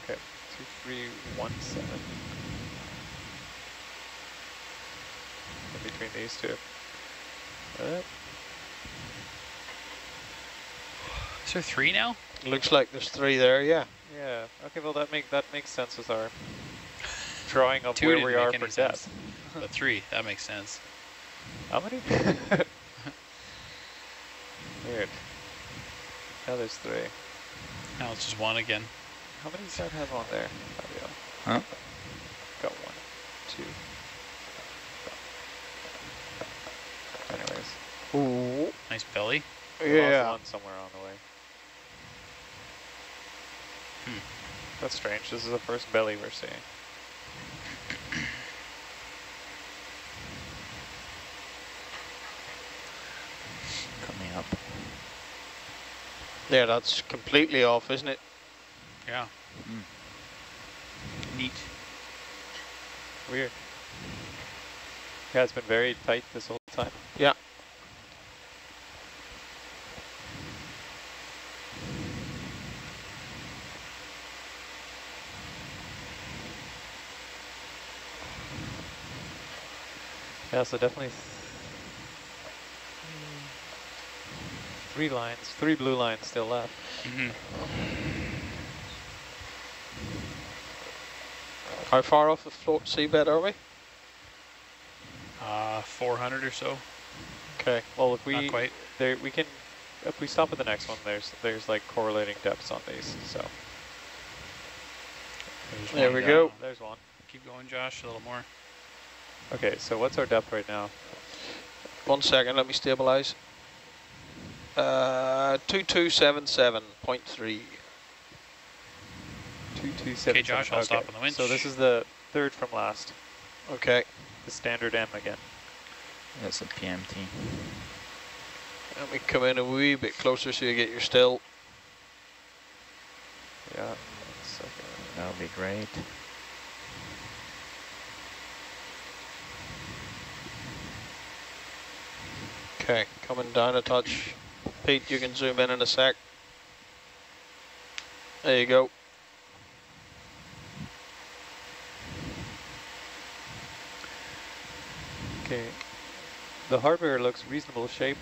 Okay, two, three, one, seven. In between these two. Uh, Is there three now? Looks like there's three there, yeah. yeah. Okay. Well, that make that makes sense with our drawing of Two where didn't we make are any for sense. depth. But three, that makes sense. How many? Weird. Now there's three. Now it's just one again. How many does that have on there? Fabio? Huh? Got one, two. Anyways, Ooh. Nice belly. we lost Yeah. one somewhere on the way. Hmm. That's strange. This is the first belly we're seeing. Coming up. Yeah, that's completely off, isn't it? Yeah. Hmm. Neat. Weird. Yeah, it's been very tight this whole time. Yeah. Yeah, so definitely th three lines, three blue lines still left. hmm How far off the float seabed are we? Uh, 400 or so. Okay. Well, if we Not quite. there, we can if we stop at the next one, there's there's like correlating depths on these. So There's There we down. go. there's one. Keep going, Josh, a little more. Okay, so what's our depth right now? One second, let me stabilize. Uh, 2277.3. Two two seven. Okay, Josh, I'll stop on the winch. So this is the third from last, Okay. the standard M again. That's a PMT. Let me come in a wee bit closer so you get your still. Yeah. one second. That would be great. Okay, coming down a touch. Pete, you can zoom in in a sec. There you go. Okay. The hardware looks reasonable shape.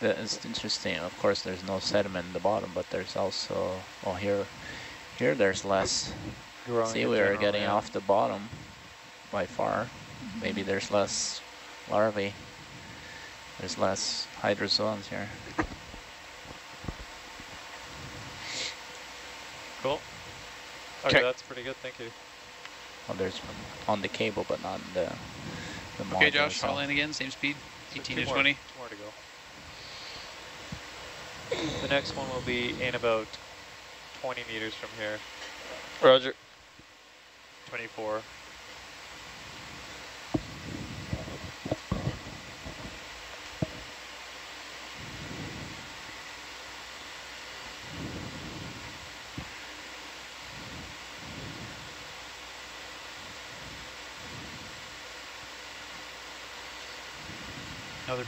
That is interesting. Of course, there's no sediment in the bottom, but there's also, oh, here, here there's less. Growing See, we are getting yeah. off the bottom by far. Maybe there's less larvae. There's less hydrozoans here. Cool. Okay, 'Kay. that's pretty good. Thank you. Well, there's on the cable, but not in the, the module Okay, Josh, itself. all in again, same speed, So 18 two to more- 20. Two more to go. The next one will be in about 20 meters from here. Roger. 24.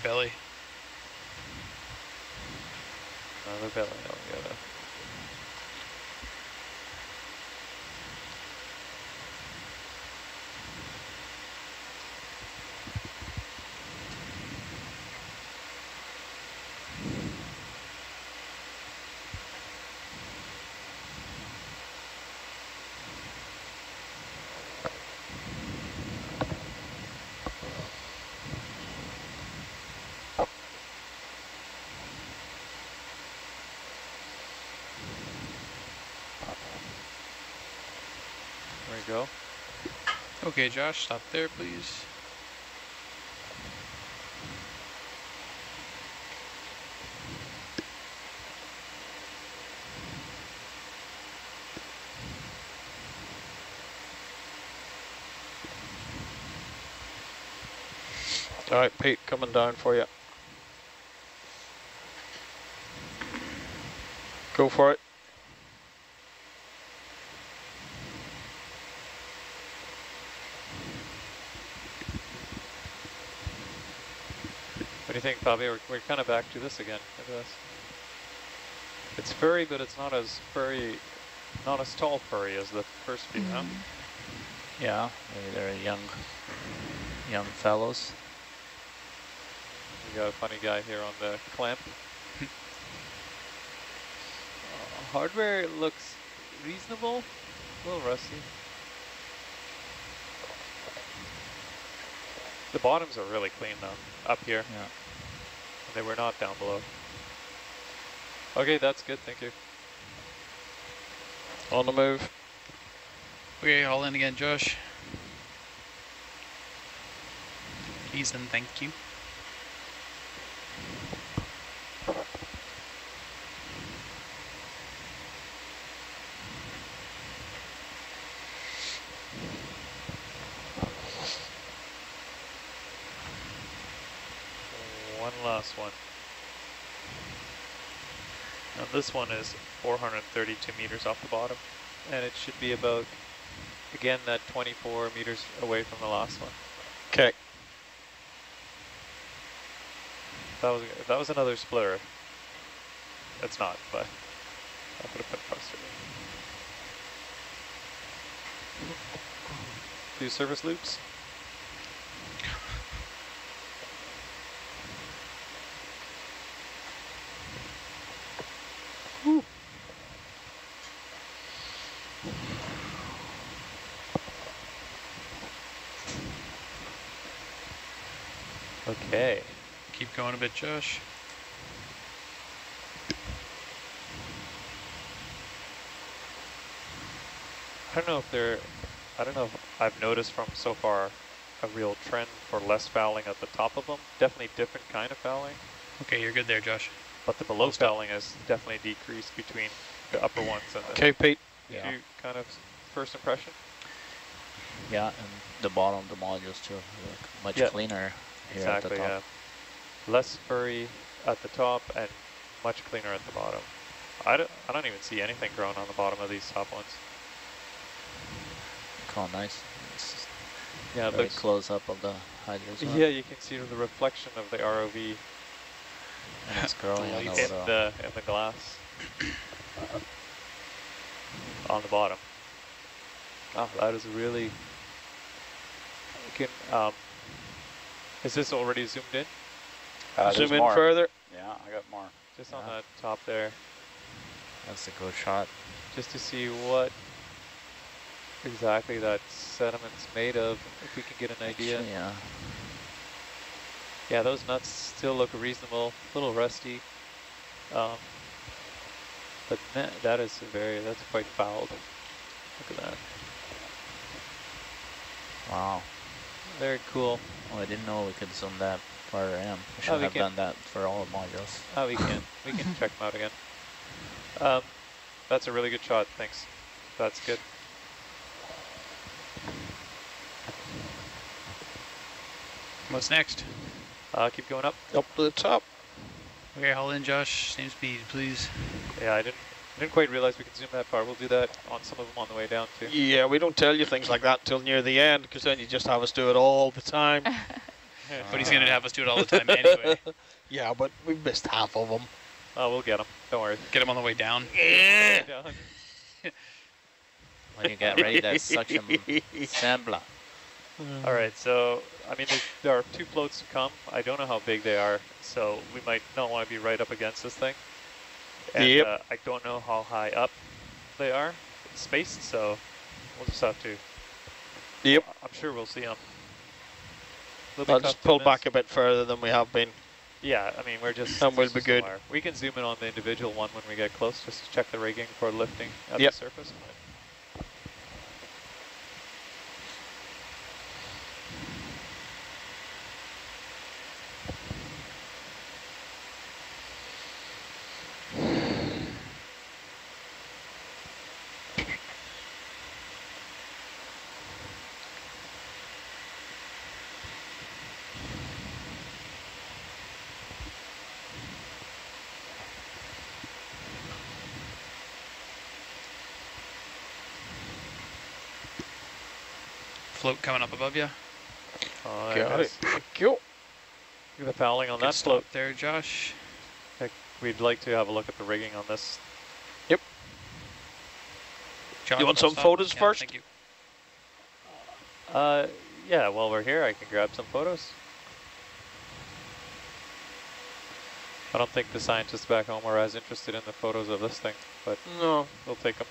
Another belly. Another belly altogether. There we go. Okay, Josh, stop there, please. All right, Pete, coming down for you. Go for it. You think, Bobby? We're, we're kind of back to this again. Look at this. It's furry, but it's not as furry, not as tall furry as the first few, huh? Yeah, maybe they're young, young fellows. We got a funny guy here on the clamp. uh, hardware looks reasonable, a little rusty. The bottoms are really clean though, up here. Yeah. They were not down below. Okay, that's good, thank you. On the move. Okay, all in again, Josh. Please and thank you. One last one. Now this one is 432 meters off the bottom, and it should be about, again, that 24 meters away from the last one. Okay. That was that was another splitter. It's not, but I'll put a put poster. Do service loops. Josh. I don't know if there, I don't know if I've noticed from so far a real trend for less fouling at the top of them. Definitely different kind of fouling. Okay, you're good there, Josh. But the below Let's fouling has definitely decreased between the upper ones and the... Okay, Pete. Yeah. You kind of first impression? Yeah, and the bottom, the modules too, much yeah. cleaner here exactly, at the top. Yeah. Less furry at the top and much cleaner at the bottom. I don't, I don't even see anything growing on the bottom of these top ones. Oh, nice. Yeah, very close up of the hydros. yeah, you can see the reflection of the ROV and it's growing in the the, in the glass on the bottom. Oh, that is really, can, um, is this already zoomed in? Uh, Zoom in more. further. Yeah, I got more. Just on Yeah. that top there, That's a good shot. just to see what exactly that sediment's made of, if we can get an idea. Actually, yeah. Yeah, those nuts still look reasonable, a little rusty. Um, but that, that is very, that's quite fouled. Look at that. Wow. Very cool. Oh, I didn't know we could zoom that far in. We should Oh, we have can. done that for all the modules. Oh, we can, we can check them out again. Um, that's a really good shot, thanks. That's good. What's next? Uh, keep going up. Up to the top. Okay, haul in, Josh. Same speed, please. Yeah, I didn't, didn't quite realize we could zoom that far. We'll do that on some of them on the way down too. Yeah, we don't tell you things like that till near the end, because then you just have us do it all the time. But he's going to have us do it all the time anyway. yeah, but we missed half of them. Oh, we'll get them. Don't worry. Get him on the way down. Yeah. When you get ready, that suction sampler. All right, so I mean, there, there are two floats to come. I don't know how big they are, so we might not want to be right up against this thing. And Yep. uh, I don't know how high up they are spaced, so we'll just have to. Yep. I'm sure we'll see them. I'll just pull back a bit further than we have been. Yeah, I mean, we're just. And we'll be good. We can zoom in on the individual one when we get close, just to check the rigging for lifting at Yep. the surface. Float coming up above you. Oh, Got there it. is. Thank you. Look at the fouling on Good that float. there, Josh. Heck, We'd like to have a look at the rigging on this. Josh, You want some stop? photos Yeah, first? Thank you. Uh, yeah, while we're here, I can grab some photos. I don't think the scientists back home are as interested in the photos of this thing, but No. we'll take them.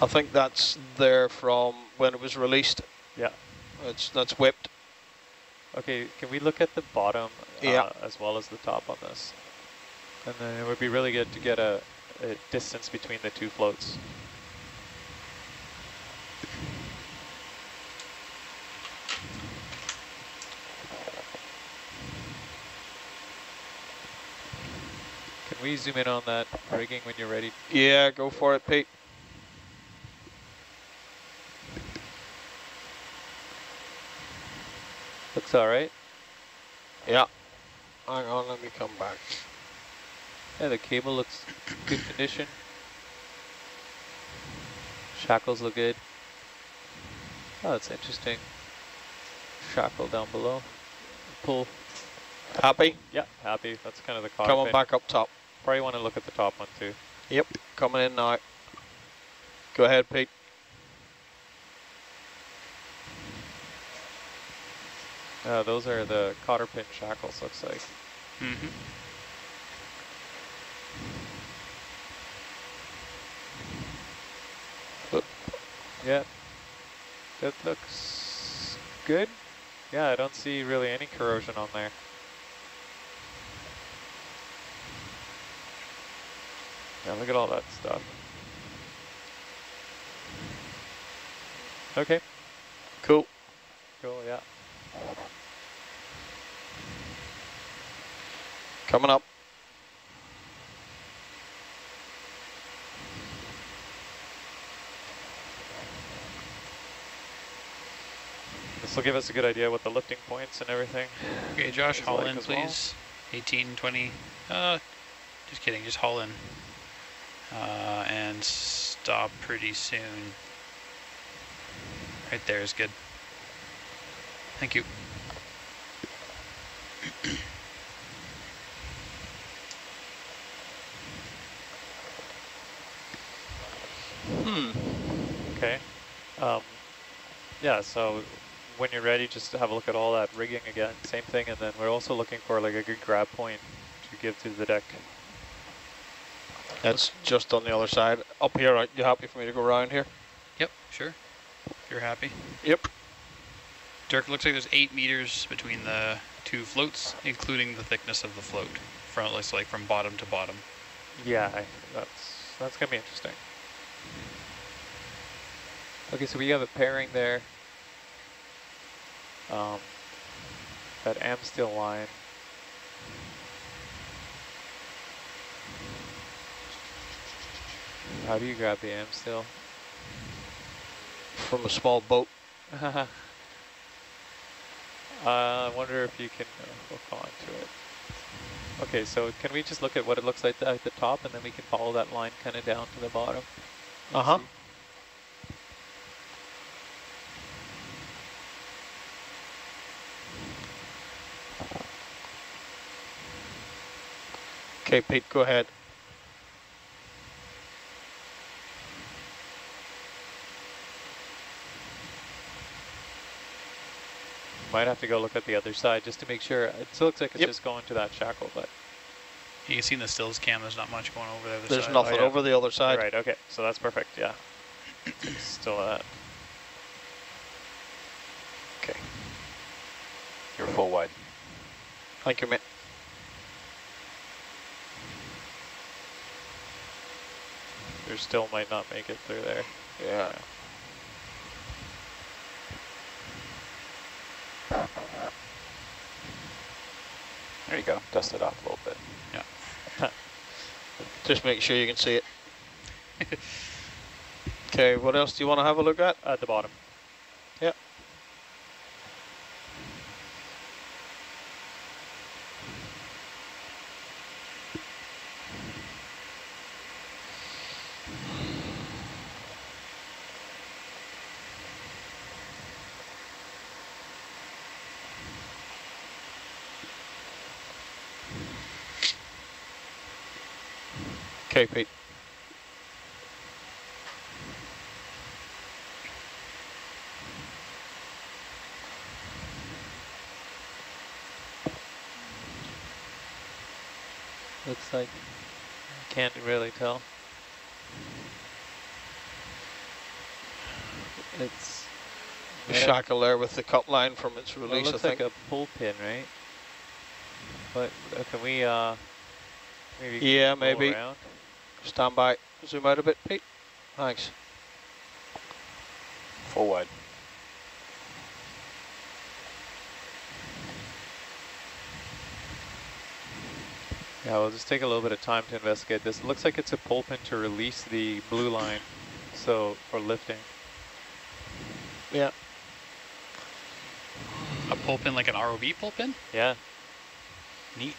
I think that's there from when it was released. Yeah. It's that's whipped. Okay, can we look at the bottom Yeah. uh, as well as the top on this? And then it would be really good to get a, a distance between the two floats. Can we zoom in on that rigging when you're ready? Yeah, go for it, Pete. Looks all right. Yeah. Hang on, let me come back. Yeah, the cable looks good condition. Shackles look good. Oh, that's interesting. Shackle down below. Pull. Happy? Yeah, happy. That's kind of the cockpit. Coming back up top. Probably want to look at the top one too. Yep, coming in now. Go ahead, Pete. Uh, those are the cotter pin shackles, looks like. Mm-hmm. Yeah, that looks good. Yeah, I don't see really any corrosion on there. Yeah, look at all that stuff. Okay. Cool. Cool, yeah. Coming up. This will give us a good idea what the lifting points and everything. Okay, Josh, haul like in, as well. please. 18, 20. Uh, just kidding, just haul in. Uh, and stop pretty soon. Right there is good. Thank you. Hmm. Okay. Um, yeah, so when you're ready, just have a look at all that rigging again. Same thing, and then we're also looking for like a good grab point to give to the deck. That's just on the other side. Up here, are you happy for me to go around here? Yep, sure. If you're happy. Yep. Dirk, looks like there's eight meters between the two floats, including the thickness of the float. From looks like from bottom to bottom. Yeah, I, that's that's gonna be interesting. Okay, so we have a pairing there. Um, that AmSteel line. How do you grab the AmSteel? From a small boat. uh, I wonder if you can uh, hook onto it. Okay, so can we just look at what it looks like at the top and then we can follow that line kind of down to the bottom? Uh-huh. Okay, Pete, go ahead. Might have to go look at the other side just to make sure. It still looks like it's Yep. just going to that shackle, but You can see in the stills cam, there's not much going over the other There's side. nothing oh, yeah. over the other side. right. Okay, so that's perfect. Yeah, still that. Okay. You're full wide. Thank you, mate. There still might not make it through there. Yeah. There you go. Dust it off a little bit. Yeah. Just make sure you can see it. okay, what else do you want to have a look at? At the bottom. Okay, Pete. Looks like I can't really tell. It's The yeah, shackle there with the cut line from its well, it release, I looks think. like a pull pin, right? But uh, can we uh maybe Yeah, maybe. around? Stand by. Zoom out a bit, Pete. Thanks. Full wide. Yeah, we'll just take a little bit of time to investigate this. It looks like it's a pull pin to release the blue line, so for lifting. Yeah. A pull pin like an ROV pull pin? Yeah, Neat.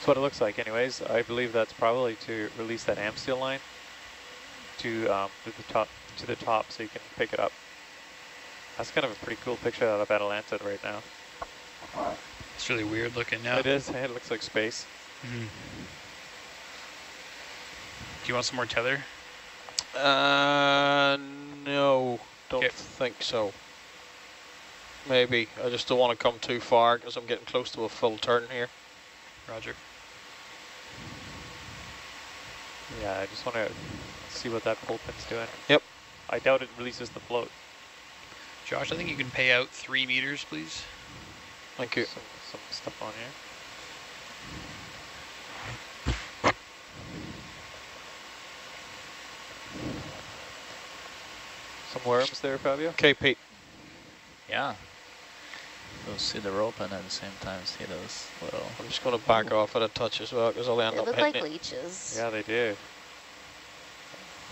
That's what it looks like. Anyways, I believe that's probably to release that AmSteel line to um, to the top to the top, so you can pick it up. That's kind of a pretty cool picture out of Atalanta right now. It's really weird looking now. It is. It looks like space. Mhm. Do you want some more tether? Uh, no, don't Okay. think so. Maybe. I just don't want to come too far because I'm getting close to a full turn here. Roger. Yeah, I just want to see what that pull pin's doing. Yep. I doubt it releases the float. Josh, I think you can pay out three meters, please. Thank you. Some, some stuff on here. Some worms there, Fabio? Okay, Pete. Yeah, You'll see the rope and at the same time see those little... I'm just going to back off at a touch as well because I'll end They up look hitting like it. leeches. Yeah, they do.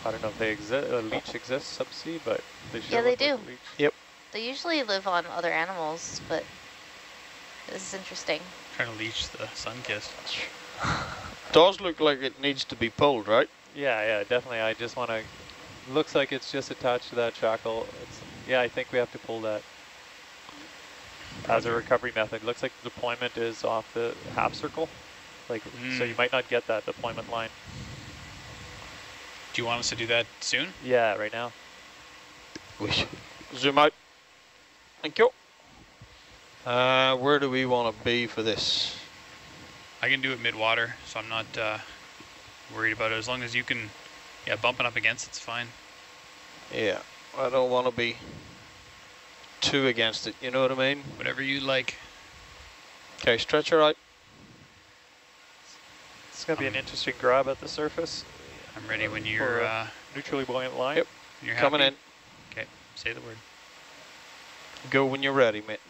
I don't know if they exist. Uh, leech exists subsea, but they sure Yeah, they look like do. leech. Yep. They usually live on other animals, but this is interesting. Trying to leech the sun kiss. Does look like it needs to be pulled, right? Yeah, yeah, definitely. I just want to. Looks like it's just attached to that shackle. It's, yeah, I think we have to pull that as a recovery method. Looks like the deployment is off the half circle, like so you Mm. might not get that deployment line. Do you want us to do that soon? Yeah, right now. We should zoom out. Thank you. Uh, where do we want to be for this? I can do it mid-water, so I'm not uh, worried about it. As long as you can, yeah, bumping up against it's fine. Yeah, I don't want to be too against it, you know what I mean? Whatever you like. Okay, stretch her out. It's gonna be an interesting grab at the surface. I'm ready when you're, uh, neutrally buoyant line. Yep. you're Coming happy. in. Okay, say the word. Go when you're ready, mate.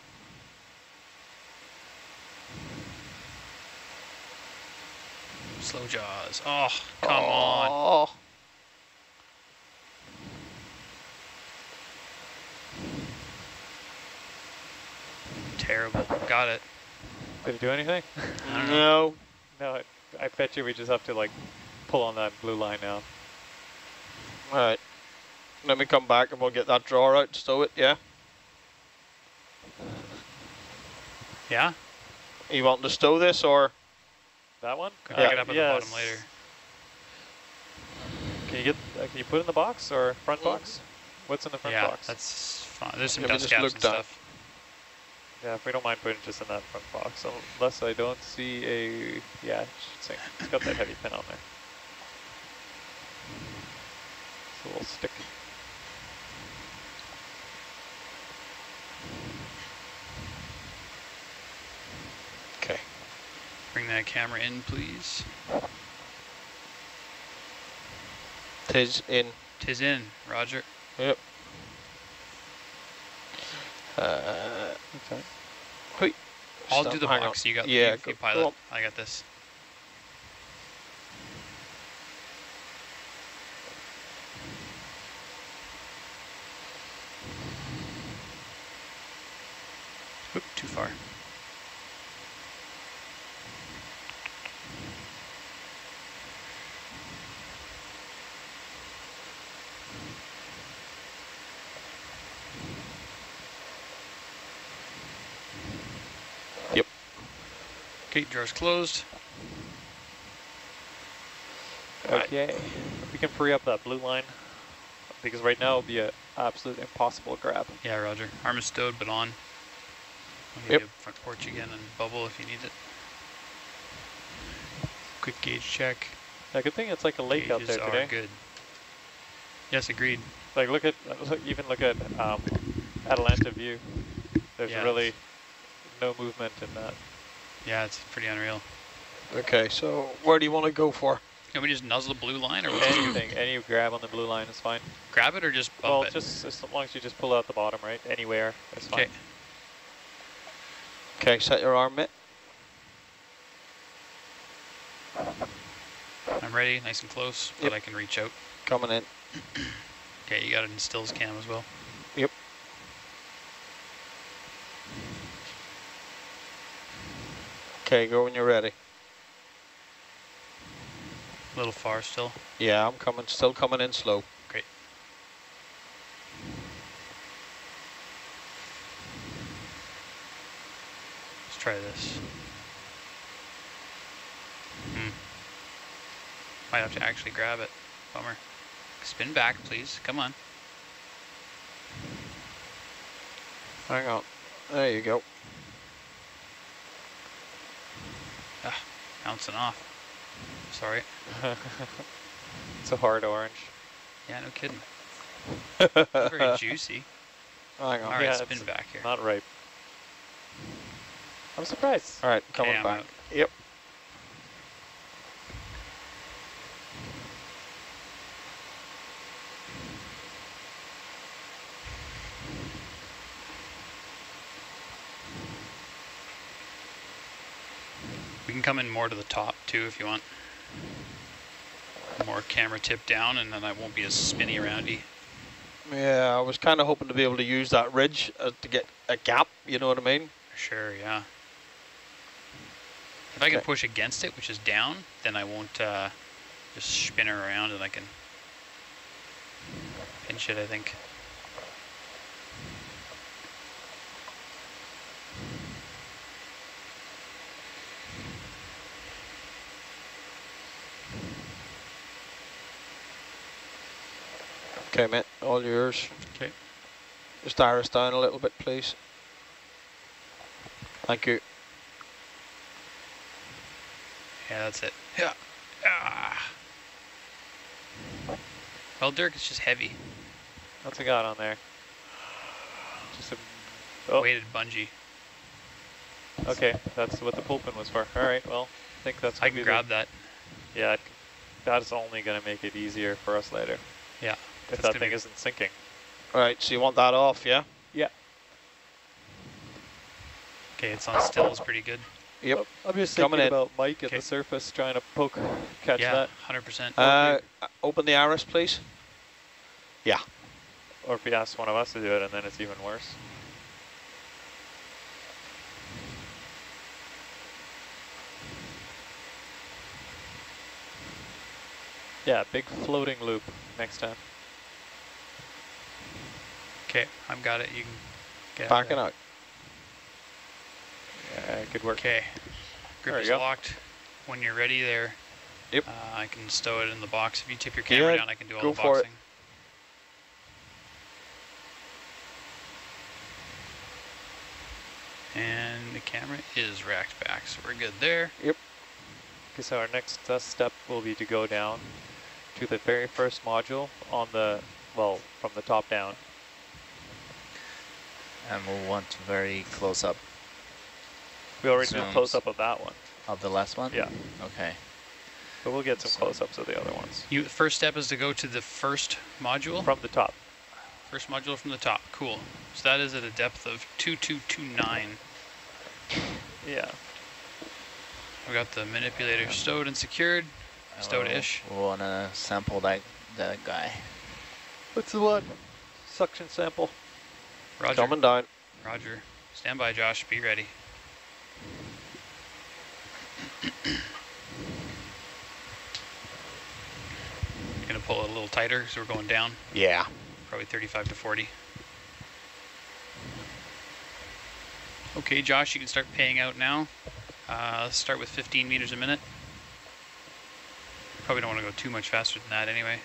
Slow jaws. Oh, come on. Terrible. Got it. Did it do anything? I don't know. No. no, I, I bet you we just have to like pull on that blue line now. All right. Let me come back and we'll get that drawer out, stow it, yeah? Yeah? You want to stow this or? That one? Can pick it up at the bottom later. Can you get? Uh, can you put it in the box or front box? What's in the front yeah, box? that's fine. There's some Yeah, dust just caps and at- stuff. Yeah, if we don't mind putting just in that front box, unless I don't see a, yeah, it should sink. It's got that heavy pin on there. It's a little stick. Okay. Bring that camera in, please. Tis in. Tis in, Roger. Yep. Uh, Okay. wait. I'll Stop, do the box. You got yeah, you, go, you pilot. I got this. Oop, too far. Okay, drawers closed. Okay. We can free up that blue line, because right now it'll be an absolute impossible grab. Yeah, Roger. Arm is stowed, but on. I'll Yep. front porch again and bubble if you need it. Quick gauge check. Yeah, good thing it's like a lake out Gauges there are good. Yes, agreed. Like look at, look, even look at um, Atalanta view. There's Yeah, really no movement in that. Yeah, it's pretty unreal. Okay, so where do you want to go for? Can we just nuzzle the blue line or Anything, any grab on the blue line is fine. grab it or just bump well, it? just as long as you just pull out the bottom, right? Anywhere, that's fine. Okay. Okay, set your arm, mate. I'm ready, nice and close, but I can reach out. Coming in. Okay, you got it in stills cam as well. Okay, go when you're ready. A little far still. Yeah, I'm coming, still coming in slow. Great. Let's try this. Hmm. Might have to actually grab it. Bummer. Spin back, please. Come on. Hang on. There you go. Ah, bouncing off. Sorry. it's a hard orange. Yeah, no kidding. Very juicy. Hang on. All right, Yeah, spin back here. Not ripe. I'm surprised. All right, coming I'm back. out. Yep. Can come in more to the top too if you want. More camera tip down and then I won't be as spinny aroundy. Yeah, I was kind of hoping to be able to use that ridge uh, to get a gap, you know what I mean? Sure, yeah. If I can push against it, which is down, then I won't uh, just spin her around and I can pinch it, I think. Okay, mate, all yours. Okay. Just iris down a little bit, please. Thank you. Yeah, that's it. Yeah. Ah. Well, Dirk, it's just heavy. What's I got on there? Just a oh, Weighted bungee. okay. That's what the pulpin was for. All right. Well, I think that's. I can be the- grab that. Yeah, that's only going to make it easier for us later. Yeah. If that's that thing isn't sinking. All right, so you want that off, yeah? Yeah. Okay, it's on Still stills pretty good. Yep. I'm just Coming thinking in. about Mike at Okay. the surface trying to poke, catch yeah, that. 100%. Uh, open the iris, please. Yeah. Or if he asks one of us to do it, and then it's even worse. Yeah, big floating loop next time. Okay, I've got it. You can get Backing out. Yeah, it could work. Okay. Grip There is go. locked. When you're ready there, Yep. uh, I can stow it in the box. If you tip your camera Yeah, down, I can do all go the for it. boxing. And the camera is racked back, so we're good there. Yep. Okay, so our next uh, step will be to go down to the very first module on the, well, from the top down. And we'll want very close up We already did a close-up of that one, of the last one? Yeah. Okay. but we'll get some So- close-ups of the other ones. You, first step is to go to the first module. From the top. First module from the top. Cool. So that is at a depth of 2229. Yeah. We got the manipulator stowed and secured. Stowed-ish. We want to sample that, that guy. What's the one? Suction sample. Roger. Coming down. Roger. Stand by, Josh. Be ready. Gonna pull it a little tighter because we're going down, Yeah. probably 35 to 40. Okay, Josh, you can start paying out now. Uh, let's start with 15 meters a minute. Probably don't want to go too much faster than that anyway.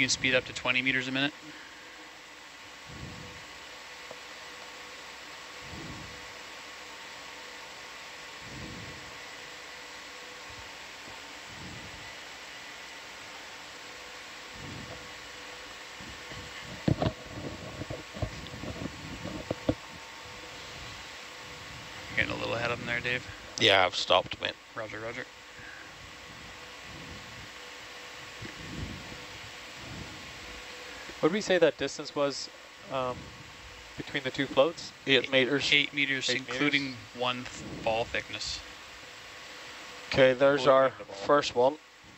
Can speed up to 20 meters a minute. Getting a little ahead of them there, Dave. Yeah, I've stopped, mate. Roger, roger. What did we say that distance was um, between the two floats? Eight meters. Eight meters, Eight including one th ball thickness. Okay, there's Floating our the first one.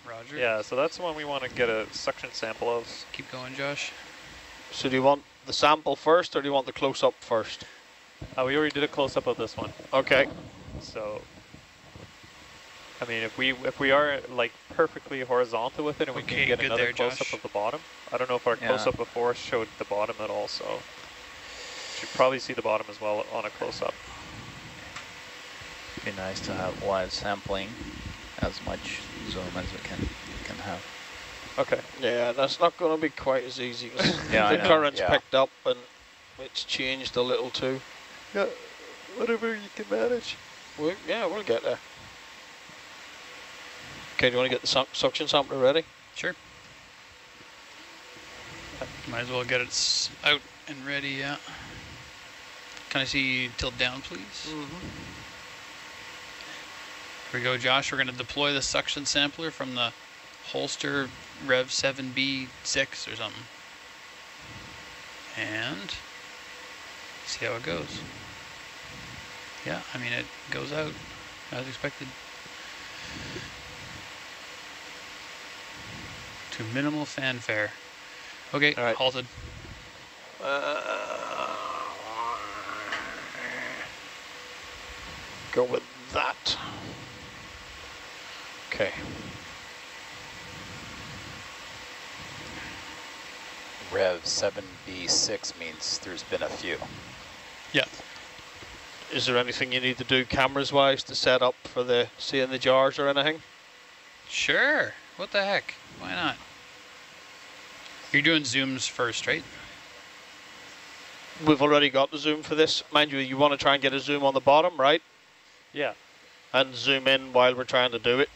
Roger. Yeah, so that's the one we want to get a suction sample of. Keep going, Josh. So do you want the sample first, or do you want the close-up first? Uh, we already did a close-up of this one, Okay. so... I mean, if we if we are like perfectly horizontal with it and we Okay, can get another there, close-up of the bottom. I don't know if our Yeah. close-up before showed the bottom at all, so... Should probably see the bottom as well on a close-up. It'd be nice to have while sampling as much zoom as we can can have. Okay. Yeah, that's not going to be quite as easy. 'cause Yeah, the know, current's yeah. picked up and it's changed a little too. Yeah, whatever you can manage. we yeah, we'll get there. Okay, do you want to get the su suction sampler ready? Sure. Might as well get it out and ready, yeah. Can I see you tilt down, please? Mm -hmm. Here we go, Josh. We're going to deploy the suction sampler from the holster Rev 7B6 or something. And see how it goes. Yeah, I mean, it goes out as expected. To minimal fanfare. Okay, All right. halted. Uh, go with that. Okay. Rev 7B6 means there's been a few. Yeah. Is there anything you need to do cameras wise to set up for the seeing the jars or anything? Sure. What the heck? Why not? You're doing zooms first, right? We've already got the zoom for this. Mind you, you want to try and get a zoom on the bottom, right? Yeah. And zoom in while we're trying to do it.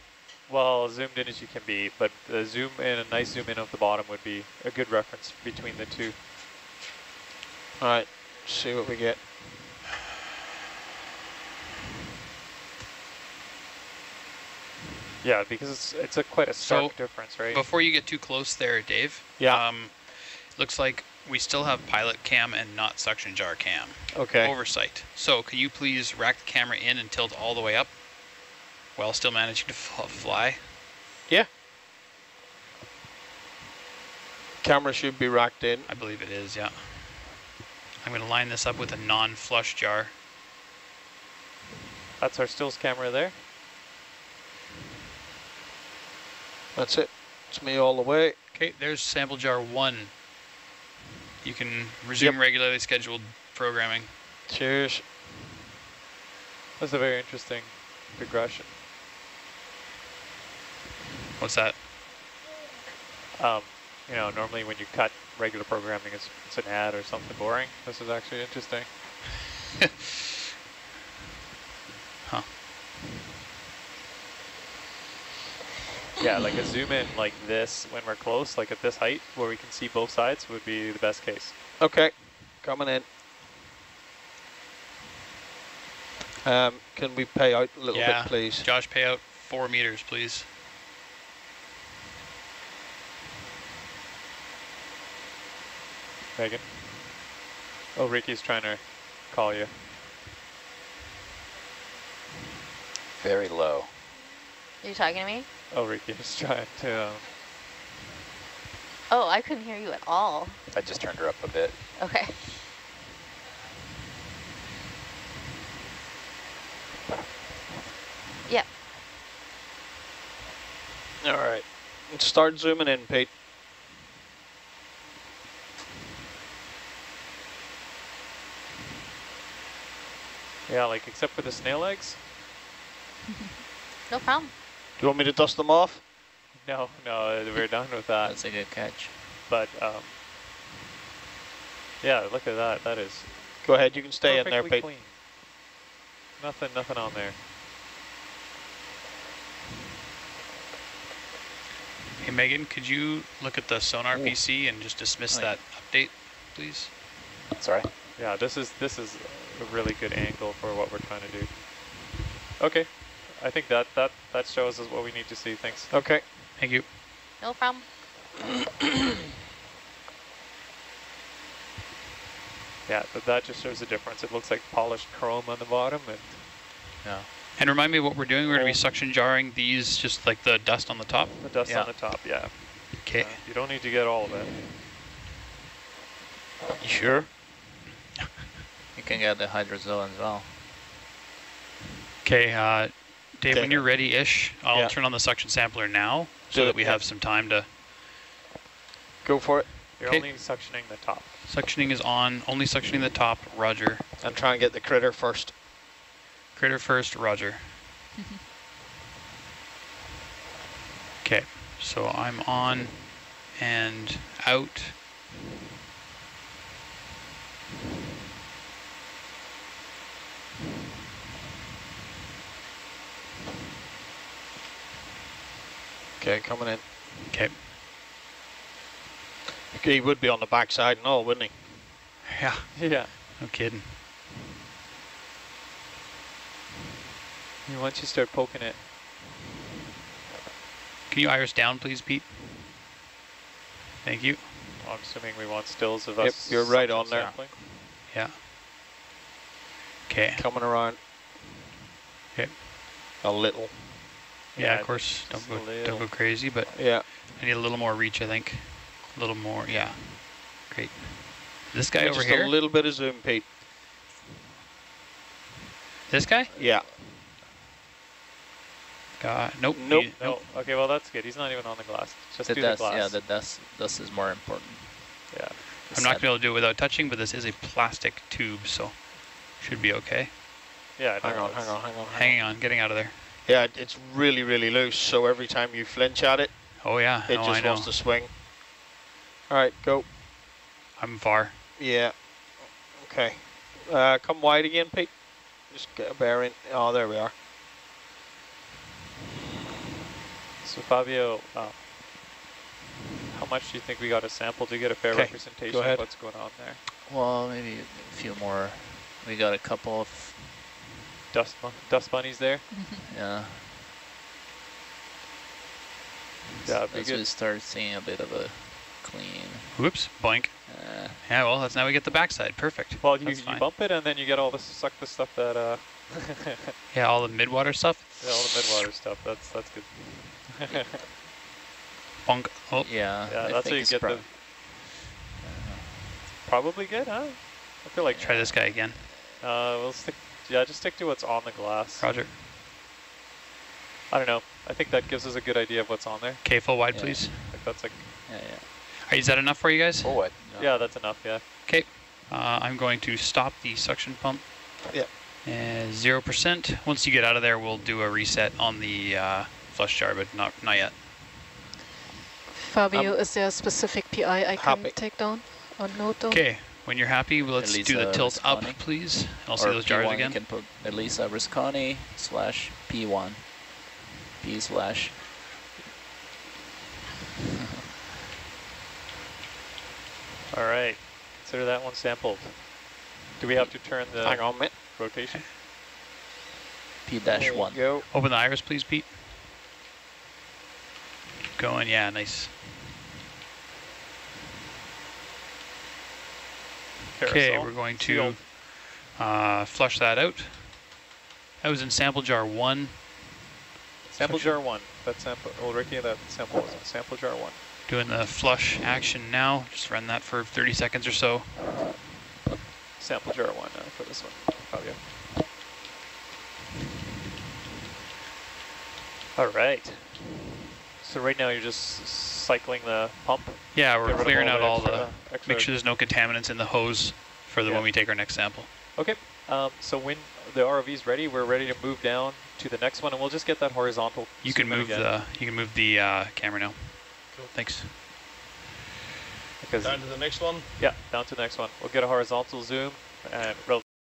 Well, zoomed in as you can be, but the zoom in, a nice zoom in of the bottom would be a good reference between the two. All right, see what we get. Yeah, because it's it's a quite a stark So, difference, right? Before you get too close there, Dave. Yeah. Um, looks like we still have pilot cam and not suction jar cam. Okay. Oversight. So can you please rack the camera in and tilt all the way up while still managing to fl- fly? Yeah. Camera should be racked in. I believe it is, yeah. I'm going to line this up with a non-flush jar. That's our stills camera there. That's it. It's me all the way. Okay, there's sample jar one. You can resume regularly scheduled programming. Cheers. That's a very interesting progression. What's that? Um, you know, normally when you cut regular programming, it's, it's an ad or something boring. This is actually interesting. Yeah, like a zoom in like this when we're close, like at this height where we can see both sides would be the best case. Okay, coming in. Um, can we pay out a little yeah. bit, please? Josh, pay out four meters, please. Megan? Oh, Ricky's trying to call you. Very low. Are you talking to me? Oh, Ricky's trying to... Um, Oh, I couldn't hear you at all. I just turned her up a bit. Okay. Yeah. All right. Let's start zooming in, Pete. yeah, like except for the snail eggs? No problem. Do you want me to dust them off? No, no, we're done with that. That's a good catch. But, um, yeah, look at that. That is Go ahead, you can stay in there, Pete. clean. Nothing, nothing on there. Hey, Megan, could you look at the sonar Ooh. PC and just dismiss Oh, that update, please? Sorry. Yeah, this is this is a really good angle for what we're trying to do. Okay, I think that that that shows us what we need to see. Thanks. Okay. Thank you. No problem. Yeah, but that just shows the difference. It looks like polished chrome on the bottom, and Yeah. And remind me what we're doing. We're going to be suction jarring these, just like the dust on the top. the dust Yeah. on the top. Yeah, Okay. Uh, you don't need to get all of it. You sure? You can get the hydrozoa as well. Okay, uh, Dave, Okay. when you're ready-ish, I'll Yeah. turn on the suction sampler now so Do that we yeah. have some time to... Go for it. You're Okay. only suctioning the top. Suctioning is on, only suctioning the top, roger. I'm trying to get the critter first. Critter first, roger. Okay, so I'm on and out. Okay, coming in. Okay. Okay, he would be on the back side and all, wouldn't he? Yeah, Yeah. no kidding. And once you start poking it, Can you iris down, please, Pete? Thank you. I'm assuming we want stills of Yep, us. you're right on there. sampling. Yeah. Okay. Coming around. Okay. A little. Yeah, Yeah, of course. Don't go, don't go crazy, but Yeah. I need a little more reach, I think. A little more, yeah. Great. This guy over Just here? a little bit of zoom, Pete. This guy? Yeah. Uh, nope. Nope. you- No, okay, well that's good. He's not even on the glass. Just the do dust, the glass. yeah, the dust, dust is more important. yeah. I'm not going to be able to do it without touching, but this is a plastic tube, so should be okay. Yeah, Hang no, on, hang on, hang on. hang Hanging on, getting out of there. Yeah, it's really, really loose. So every time you flinch at it, Oh yeah, it no, I just know. wants to swing. All right, go. I'm far. Yeah. Okay. Uh, come wide again, Pete. Just get a bearing. Oh, there we are. So Fabio, uh, how much do you think we got to sample to get a fair 'Kay, representation go of what's going on there? Well, maybe a few more. We got a couple of, Dust, bu- dust bunnies there. yeah. Yeah, it'd be As good. we start seeing a bit of a clean. Whoops, boink. Uh, Yeah, well, that's now we get the backside. Perfect. Well, you, you bump it and then you get all the suck the stuff that uh, Yeah, all the midwater stuff. yeah, all the midwater stuff. That's that's good. Bonk. Oh, yeah, yeah, I that's how you get prob- the. Probably good, huh? I feel like try this guy again. Uh, we'll stick. Yeah, just stick to what's on the glass. Roger. I don't know. I think that gives us a good idea of what's on there. Okay, full wide, Yeah. please. Like that's like, Yeah, yeah. Are, is that enough for you guys? For what? yeah, that's enough. Yeah. Okay. Uh, I'm going to stop the suction pump. Yeah. And zero percent. Once you get out of there, we'll do a reset on the uh, flush jar, but not not yet. Fabio, is there a specific PI I can Happy. take down or on Noto? Okay. When you're happy, let's do the Elisa tilt up, Resconi. please. I'll see those jars P1, again. You can put Elisa Resconi slash P1. P slash. All right. Consider that one sampled. Do we have to turn the Hang on rotation? P dash one. Go. Open the iris, please, Pete. Going, yeah, nice. Okay, we're going to uh, flush that out. That was in sample jar one. Sample jar one. That sample. Well, Ricky, that sample was in sample jar one. Doing the flush action now. Just run that for 30 seconds or so. Sample jar one uh, for this one. Fabio. All right. So right now you're just cycling the pump. Yeah, we're clearing all out all extra- the. extra- Make sure there's no contaminants in the hose for the Yeah. when we take our next sample. Okay. Um, so when the ROV's ready, we're ready to move down to the next one, and we'll just get that horizontal. You can move again, the you can move the uh, camera now. Cool. Thanks. because Down to the next one. yeah, down to the next one. We'll get a horizontal zoom and rel